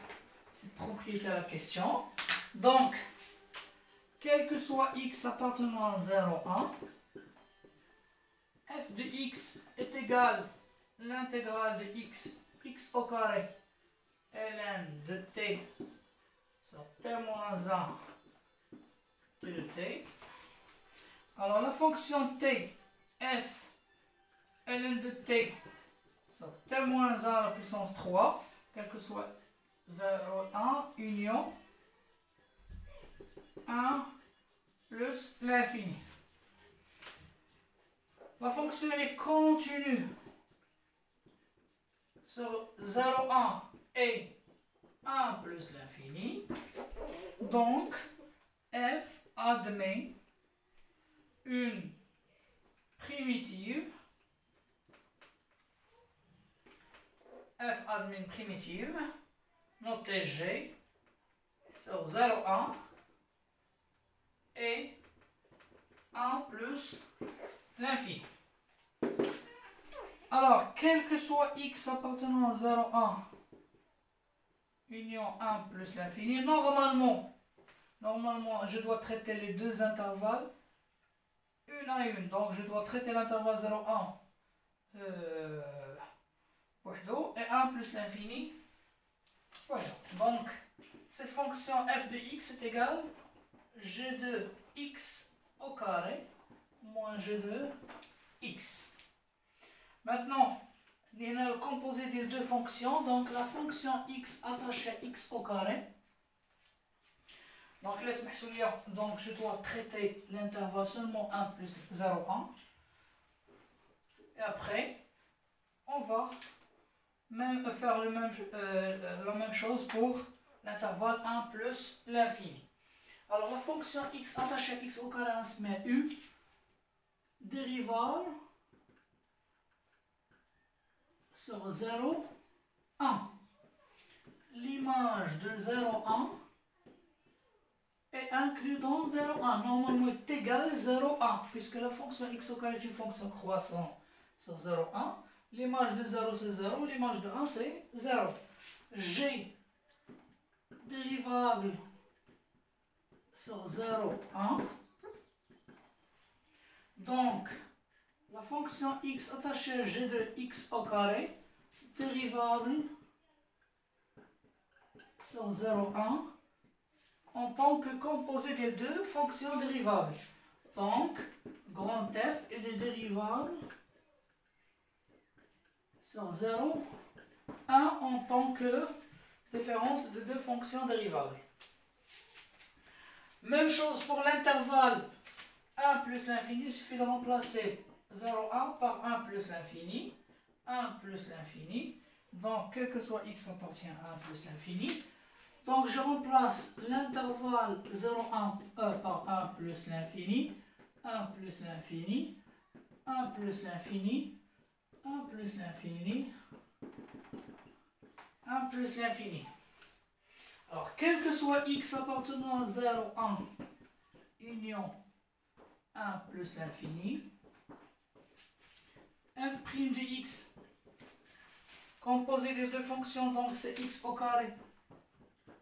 cette propriété à la question. Donc, quel que soit x appartenant à 0, 1, f de x est égal à l'intégrale de x, x au carré, ln de t sur t moins 1 de t. Alors la fonction t, f, ln de t sur t moins 1 à la puissance 3, quel que soit 0, 1, union 1, plus l'infini. La fonction est continue sur 0, 1 et 1 plus l'infini. Donc, f admet une primitive. F admet une primitive. Notée g sur 0, 1 et 1 plus l'infini. Alors, quel que soit x appartenant à 0, 1, union 1 plus l'infini, normalement, normalement, je dois traiter les deux intervalles une à une. Donc, je dois traiter l'intervalle 0, 1 euh, et 1 plus l'infini. Donc, cette fonction f de x est égale g de x au carré moins g de x. Maintenant, il a le composé des deux fonctions. Donc, la fonction x attachée à x au carré. Donc, laisse donc je dois traiter l'intervalle seulement 1 plus 0, 1. Et après, on va même faire le même, euh, la même chose pour l'intervalle 1 plus l'infini. Alors la fonction x attachée à x au carré, on se met u, dérivable sur 0, 1. L'image de 0, 1 est inclus dans 0, 1. Normalement, est égal 0, 1, puisque la fonction x au carré est une fonction croissante sur 0, 1. L'image de 0, c'est 0. L'image de 1, c'est 0. G dérivable sur 0, 1. Donc, la fonction x attachée à g de x au carré, dérivable sur 0, 1 en tant que composé des deux fonctions dérivables. Donc, grand F est le dérivable sur 0, 1 en tant que différence de deux fonctions dérivables. Même chose pour l'intervalle. 1 plus l'infini, il suffit de remplacer 0,1 par 1 plus l'infini, 1 plus l'infini, donc quel que soit x appartient à 1 plus l'infini, donc je remplace l'intervalle 0,1 e par 1 plus l'infini, 1 plus l'infini, 1 plus l'infini, 1 plus l'infini, 1 plus l'infini. Alors, quel que soit x appartenant à 0, 1, union 1 plus l'infini, f' de x, composé de deux fonctions, donc c'est x au carré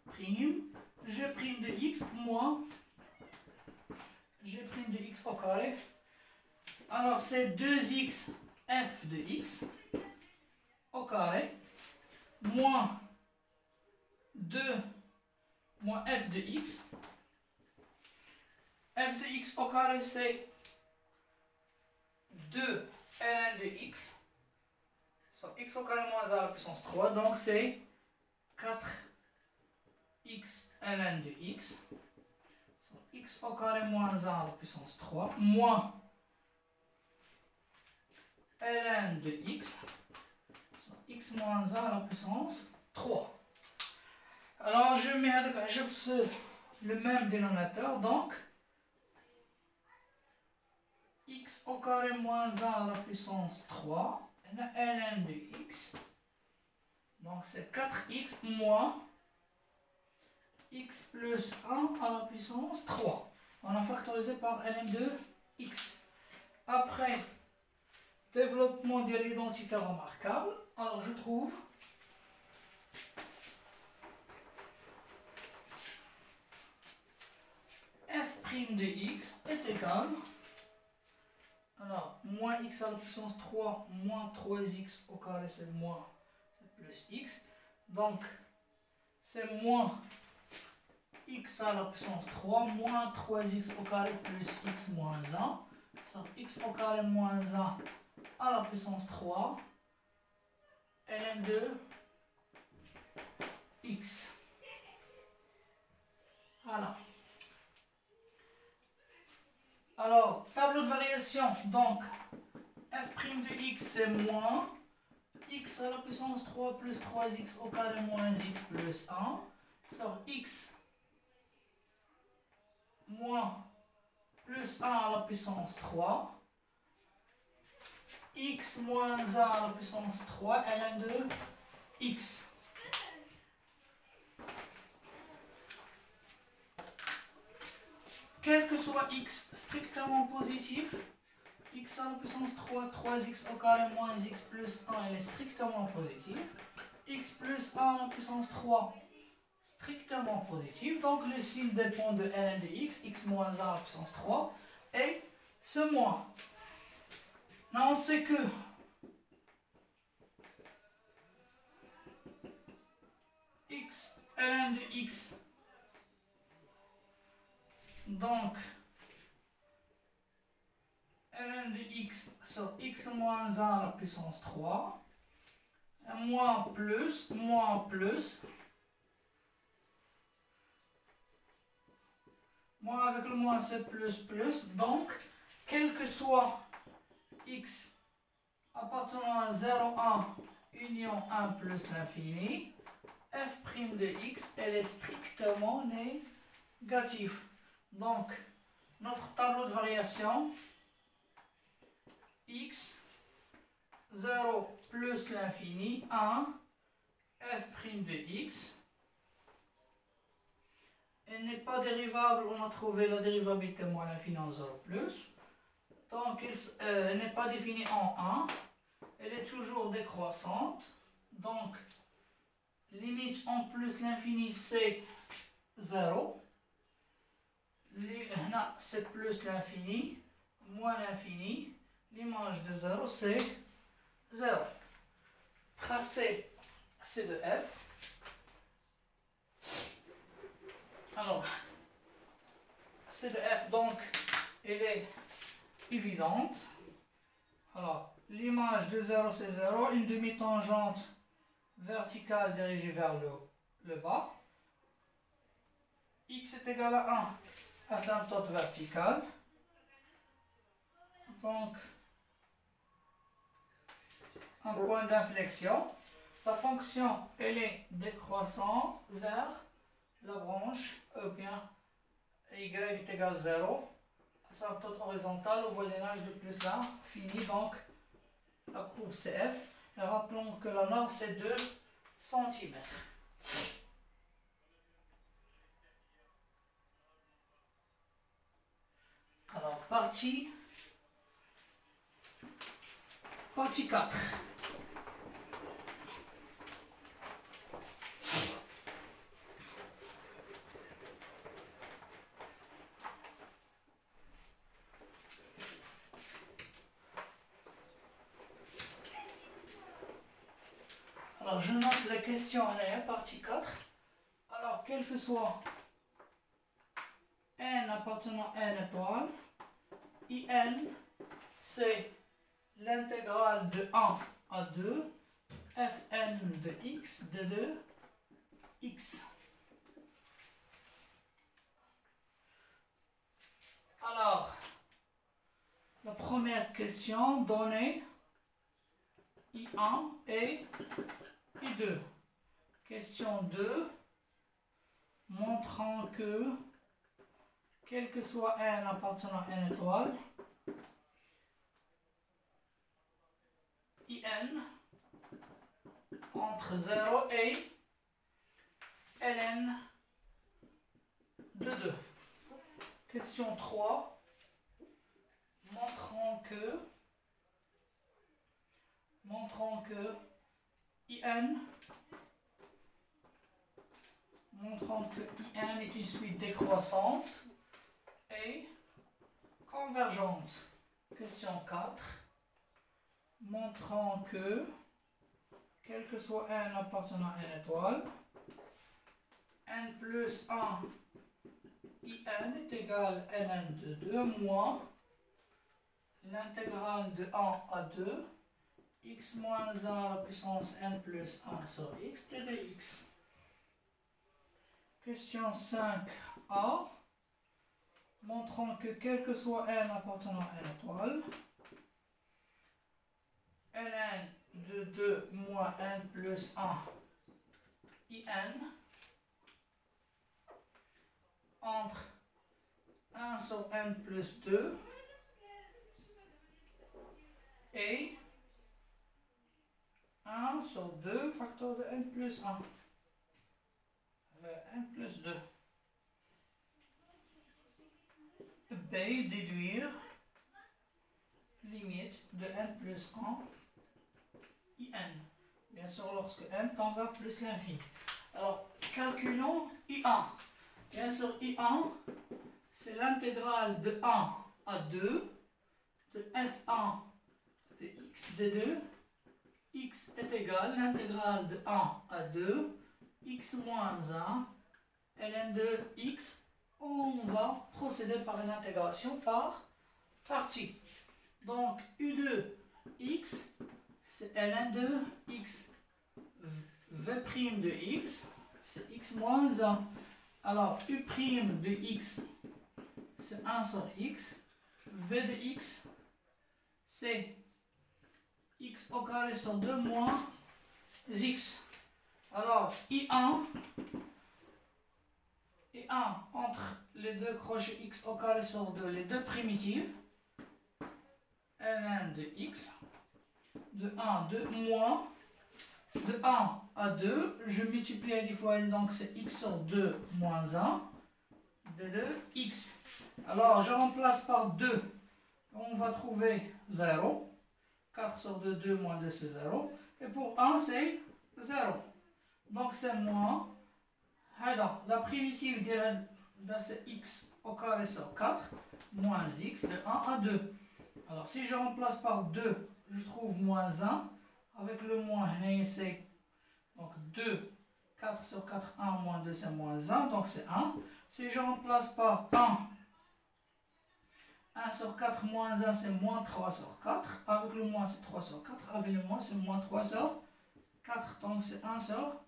prime, g prime de x moins g prime de x au carré. Alors c'est 2x f de x au carré moins 2 moins f de x. f de x au carré c'est 2 ln de x. sur x au carré moins 1 à la puissance 3. Donc c'est 4 x ln de x, x au carré moins 1 à la puissance 3, moins ln de x, x moins 1 à la puissance 3. Alors je mets le même dénominateur, donc x au carré moins 1 à la puissance 3, ln de x, donc c'est 4x moins x plus 1 à la puissance 3. On a factorisé par ln de x. Après, développement de l'identité remarquable. Alors je trouve f' de x est égal alors moins x à la puissance 3 moins 3x au carré c'est moins c'est plus x donc c'est moins x à la puissance 3 moins 3x au carré plus x moins 1. Ça x au carré moins 1 à la puissance 3 ln de x. Voilà. Variation, donc f' de x c'est moins x à la puissance 3 plus 3x au carré moins x plus 1 sur x moins plus 1 à la puissance 3 x moins 1 à la puissance 3 ln de x. Quel que soit x strictement positif, x à puissance 3, 3x au carré moins x plus 1, elle est strictement positive. x plus 1 à la puissance 3, strictement positif. Donc le signe dépend de ln de x, x moins 1 à la puissance 3, et ce moins. Maintenant on sait que x, ln de x, donc ln de x sur x moins 1 à la puissance 3, moins plus, moins plus, moins avec le moins c'est plus plus, donc quel que soit x appartenant à 0, 1, union 1 plus l'infini, f' de x, elle est strictement négative. Donc, notre tableau de variation, x, 0 plus l'infini, 1, f' de x. Elle n'est pas dérivable, on a trouvé la dérivabilité moins l'infini en 0 plus. Donc, euh, elle n'est pas définie en 1. Elle est toujours décroissante. Donc, limite en plus l'infini, c'est 0. Là, c'est plus l'infini, moins l'infini. L'image de 0, c'est 0. Tracé C de F. Alors, C de F, donc, elle est évidente. Alors, l'image de 0, c'est 0. Une demi-tangente verticale dirigée vers le, le bas. x est égal à 1, asymptote verticale. Donc, un point d'inflexion. La fonction, elle est décroissante vers la branche, ou bien y est égal à 0 asymptote horizontale au voisinage de plus là, fini donc la courbe CF. Et rappelons que la norme c'est 2 cm. Partie, partie 4. je note la question en partie 4. Alors, quel que soit n appartenant à n étoile, in, c'est l'intégrale de 1 à 2, fn de x de 2, x. Alors, la première question donnée, I1 est et 2. Question 2. Montrant que, quel que soit n appartenant à n étoile, IN entre 0 et ln de 2. Question 3. Montrant que, montrant que IN, montrant que IN est une suite décroissante convergente. Question 4, montrant que, quel que soit n appartenant à une étoile, n plus 1 IN est égal à NN de 2 moins l'intégrale de 1 à 2 x moins 1 à la puissance n plus 1 sur x de dx. Question 5a. Montrant que quel que soit n appartenant à l'étoile, ln de 2 moins n plus 1 in entre 1 sur n plus 2 et 1 sur 2 facteur de n plus 1. Euh, n plus 2. B déduire limite de n plus 1 in. Bien sûr, lorsque n tend vers plus l'infini. Alors, calculons I1. Bien sûr, I1, c'est l'intégrale de 1 à 2 de f1 de x de 2. x est égal à l'intégrale de 1 à 2, x moins 1, ln de x. On va procéder par une intégration par partie. Donc, u2 x, c'est ln de x. v' de x, c'est x moins 1. Alors, u' de x, c'est 1 sur x. v de x, c'est x au carré sur 2 moins x. Alors, I1, I1 entre les deux crochets x au carré sur 2, les deux primitives, ln de x, de 1, 2 moins, de 1 à 2, je multiplie à 10 fois L, donc c'est x sur 2 moins 1, de 2, x. Alors, je remplace par 2, on va trouver 0. 4 sur 2, 2 moins 2, c'est 0. Et pour 1, c'est 0. Donc c'est moins. Alors, la primitive de c'est x au carré sur 4, moins x de 1 à 2. Alors si je remplace par 2, je trouve moins 1. Avec le moins, c'est donc 2, 4 sur 4, 1 moins 2, c'est moins 1, donc c'est 1. Si je remplace par 1, 1 sur 4 moins 1, c'est moins 3 sur 4. Avec le moins, c'est 3 sur 4. Avec le moins, c'est moins 3 sur 4. Donc, c'est 1 sur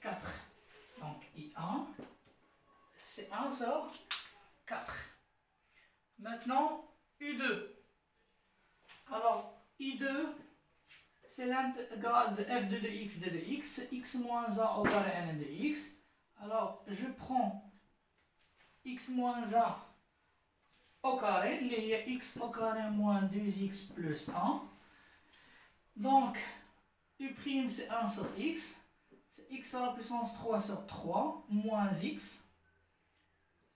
4. Donc, I1, c'est 1 sur 4. Maintenant, U2. Alors, I2, c'est l'intégrale de f de x de x, x moins 1 au carré n de x. Alors, je prends x moins 1 au carré, il y a x au carré moins 2x plus 1. Donc, U' c'est 1 sur x, x à la puissance 3 sur 3, moins x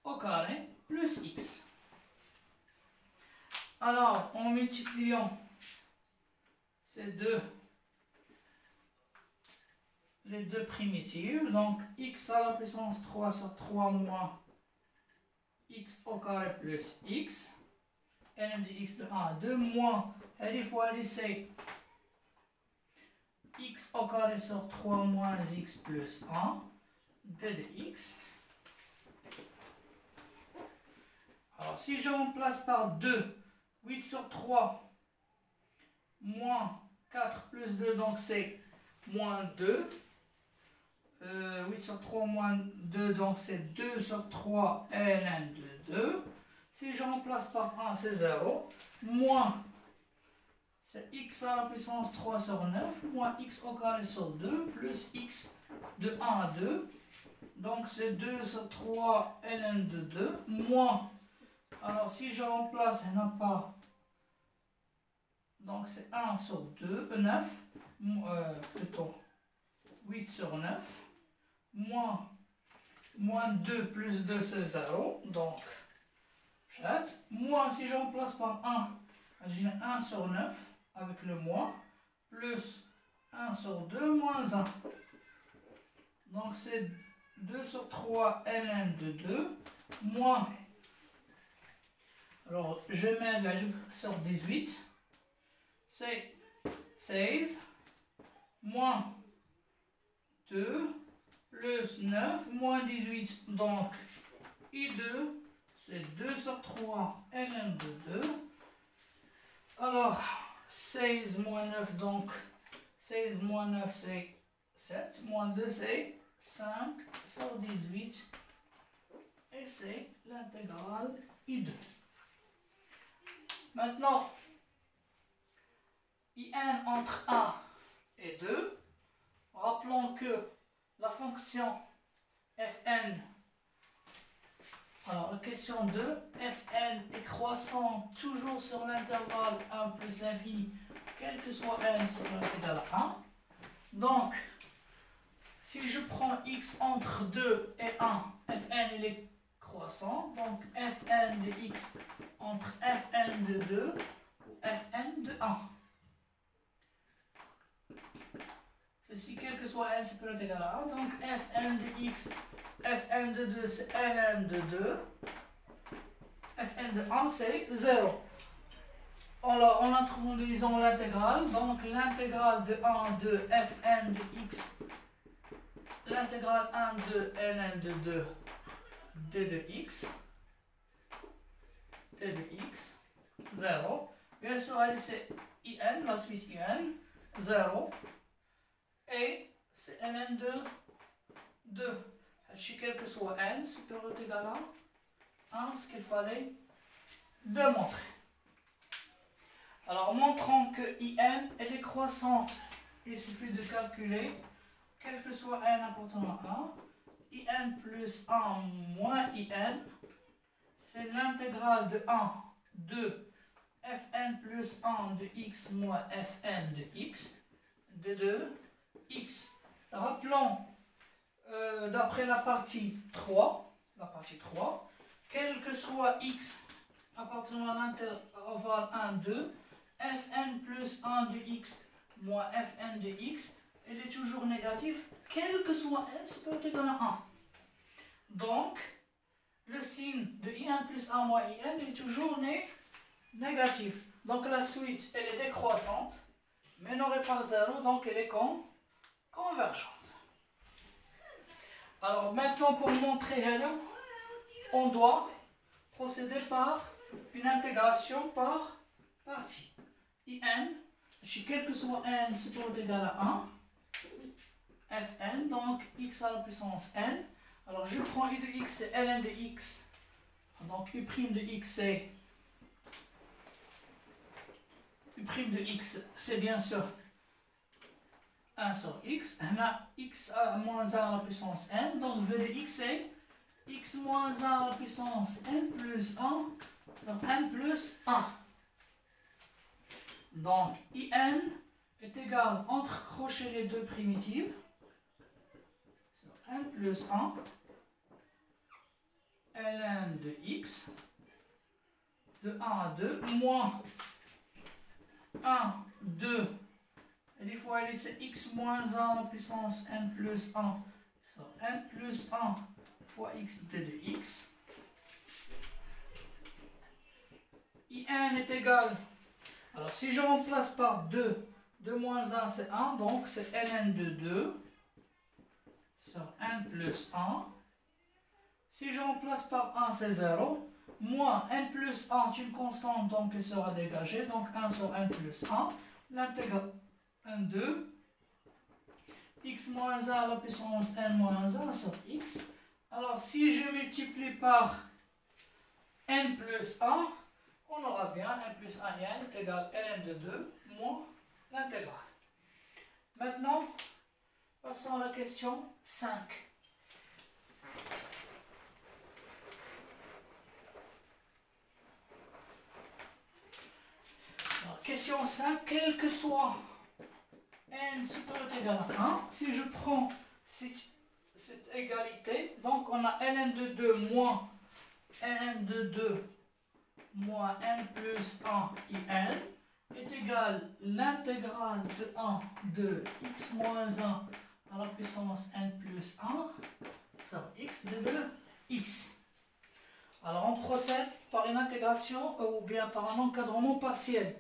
au carré plus x. Alors, en multipliant ces deux, les deux primitives, donc x à la puissance 3 sur 3 moins x au carré plus x, ln de x de 1 à 2, moins l fois l c'est x au carré sur 3 moins x plus 1, 2 de x. Alors si je remplace par 2, 8 sur 3, moins 4 plus 2, donc c'est moins 2. 8 euh, sur 3 moins 2, donc c'est 2 sur 3 ln de 2. Si je remplace par 1, c'est 0. Moins, c'est x à la puissance 3 sur 9, moins x au carré sur 2, plus x de 1 à 2. Donc c'est 2 sur 3 ln de 2, moins, alors si je remplace, il n'y a pas, donc c'est 1 sur 2, 9, euh, plutôt 8 sur 9 moins, moins 2 plus 2, c'est 0. Donc. Moins, si je remplace par 1, j'ai 1 sur 9 avec le moins, plus 1 sur 2, moins 1. Donc, c'est 2 sur 3 ln de 2, moins, alors je mets la sur 18, c'est 16, moins 2, plus 9 moins 18. Donc, I2, c'est 2 sur 3 ln de 2. Alors, 16 moins 9, donc 16 moins 9, c'est 7. Moins 2, c'est 5 sur 18 et c'est l'intégrale I2. Maintenant, IN entre 1 et 2. Rappelons que la fonction Fn, alors la question 2, Fn est croissant toujours sur l'intervalle 1 plus l'infini, quel que soit n sur égal à 1. Donc, si je prends x entre 2 et 1, Fn est croissant, donc Fn de x entre Fn de 2 ou Fn de 1. Ceci, quel que soit n, c'est être égal à 1. Donc Fn de x, Fn de 2, c'est ln de 2. Fn de 1, c'est 0. Alors, en introduisant l'intégrale, donc l'intégrale de 1 de Fn de x, l'intégrale 1 de ln de 2 d de x, d de x, 0. Bien sûr, c'est in, la suite in, 0. Et c'est ln de 2. Si quel que soit n supérieur ou égal à 1, ce qu'il fallait démontrer. Alors, montrons que in est décroissante, il suffit de calculer, quel que soit n appartenant à 1, in plus 1 moins in, c'est l'intégrale de 1 de fn plus 1 de x moins fn de x, de 2 x. Rappelons, euh, d'après la partie 3, la partie 3, quel que soit x appartenant à l'intervalle 1, 2, fn plus 1 de x moins fn de x, il est toujours négatif, quel que soit c'est peut être à 1. Donc, le signe de in plus 1 moins in est toujours négatif. Donc la suite, elle est décroissante, mais n'aurait pas 0, donc elle est con convergente. Alors maintenant, pour montrer on doit procéder par une intégration par partie. In, si quel que soit n ou égal à 1, fn, donc x à la puissance n. Alors je prends u de x, c'est ln de x. Donc u' de x, c'est u' de x, c'est bien sûr 1 sur x. On a x moins 1 à la puissance n. Donc v de x est x moins 1 à la puissance n plus 1 sur n plus 1. Donc in est égal entre crochets les deux primitives sur n plus 1 ln de x de 1 à 2 moins 1, 2 et des fois, c'est x moins 1 à la puissance n plus 1. So, n plus 1 fois x de x. In est égal. Alors, si je remplace par 2, 2 moins 1, c'est 1. Donc, c'est ln de 2 sur n plus 1. Si je remplace par 1, c'est 0. Moins n plus 1 est une constante, donc elle sera dégagée. Donc, 1 sur n plus 1. L'intégral 1, 2. x moins 1 à la puissance n moins 1 sur x. Alors, si je multiplie par n plus 1, on aura bien n plus 1 et n est égal à ln de 2 moins l'intégrale. Maintenant, passons à la question 5. Alors, question 5, quel que soit n supérieur ou égal à 1. Si je prends cette, égalité, donc on a ln de 2 moins ln de 2 moins n plus 1 in est égal l'intégrale de 1 de x moins 1 à la puissance n plus 1 sur x de 2 x. Alors on procède par une intégration ou bien par un encadrement partiel.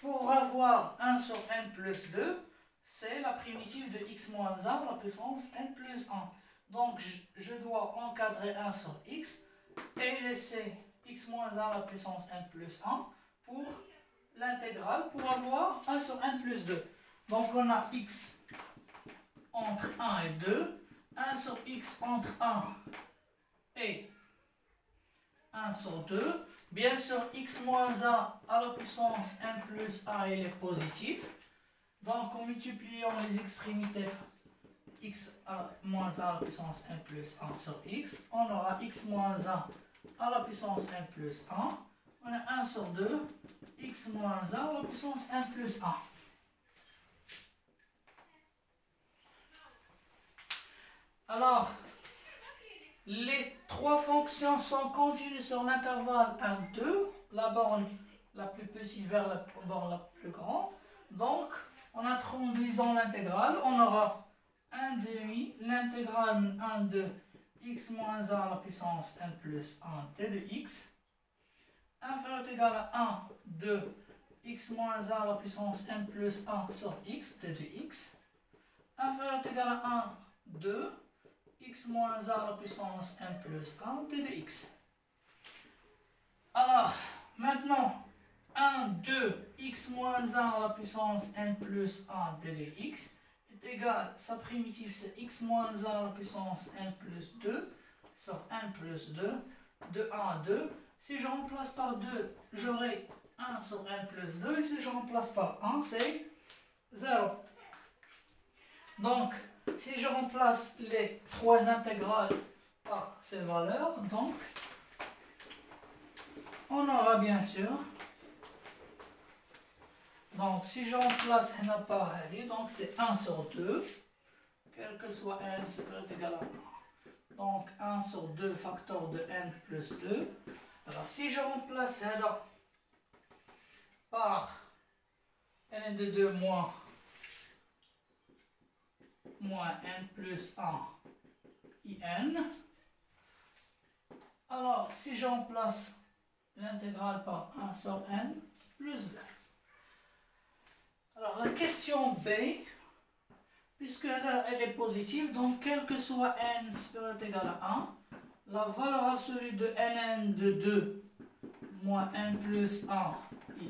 Pour avoir 1 sur n plus 2, c'est la primitive de x moins 1 la puissance n plus 1. Donc, je, dois encadrer 1 sur x et laisser x moins 1 la puissance n plus 1 pour l'intégrale pour avoir 1 sur n plus 2. Donc, on a x entre 1 et 2, 1 sur x entre 1 et 1 sur 2. Bien sûr, x moins a à la puissance n plus a, il est positif. Donc, en multipliant les extrémités x moins a à la puissance n plus 1 sur x, on aura x moins a à la puissance n plus 1. On a 1 sur 2, x moins a à la puissance n plus 1. Alors, les trois fonctions sont continues sur l'intervalle 1, 2, la borne la plus petite vers la borne la plus grande. Donc, en introduisant l'intégrale, on aura 1 demi, l'intégrale 1 de x moins 1 à la puissance n plus 1 d de x, inférieur ou égal à 1 de x moins 1 à la puissance n plus 1 sur x d de x, inférieur ou égal à 1 de x moins 1 à la puissance n plus 1 t de x. Alors, maintenant, 1, 2, x moins 1 à la puissance n plus 1 t de x est égal, sa primitive c'est x moins 1 à la puissance n plus 2 sur n plus 2, de 1 à 2. Si je remplace par 2, j'aurai 1 sur n plus 2, et si je remplace par 1, c'est 0. Donc, si je remplace les trois intégrales par ces valeurs, donc, on aura bien sûr, donc si je remplace n par n, donc c'est 1 sur 2, quel que soit n, c'est égal à 1. Donc 1 sur 2 facteur de n plus 2. Alors si je remplace n par n de 2 moins moins n plus 1 in. Alors, si j'emplace l'intégrale par 1 sur n plus 2. Alors, la question B, puisque elle est positive, donc quel que soit n supérieur ou égal à 1, la valeur absolue de nn de 2 moins n plus 1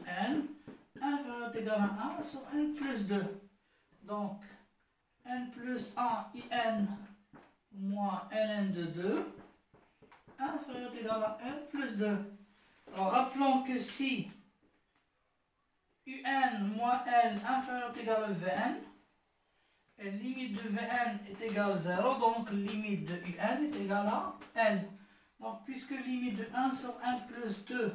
in inférieur ou égal à 1 sur n plus 2. Donc, n plus 1 in moins ln de 2 inférieur ou égal à n plus 2. Alors rappelons que si un moins l inférieur ou égal à vn, et limite de vn est égale à 0, donc limite de un est égale à n. Donc puisque limite de 1 sur n plus 2,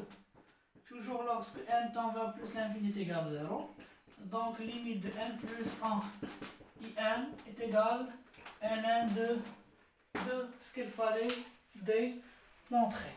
toujours lorsque n tend vers plus l'infini est égal à 0, donc limite de n plus 1 IN est égal à NN de, de ce qu'il fallait démontrer.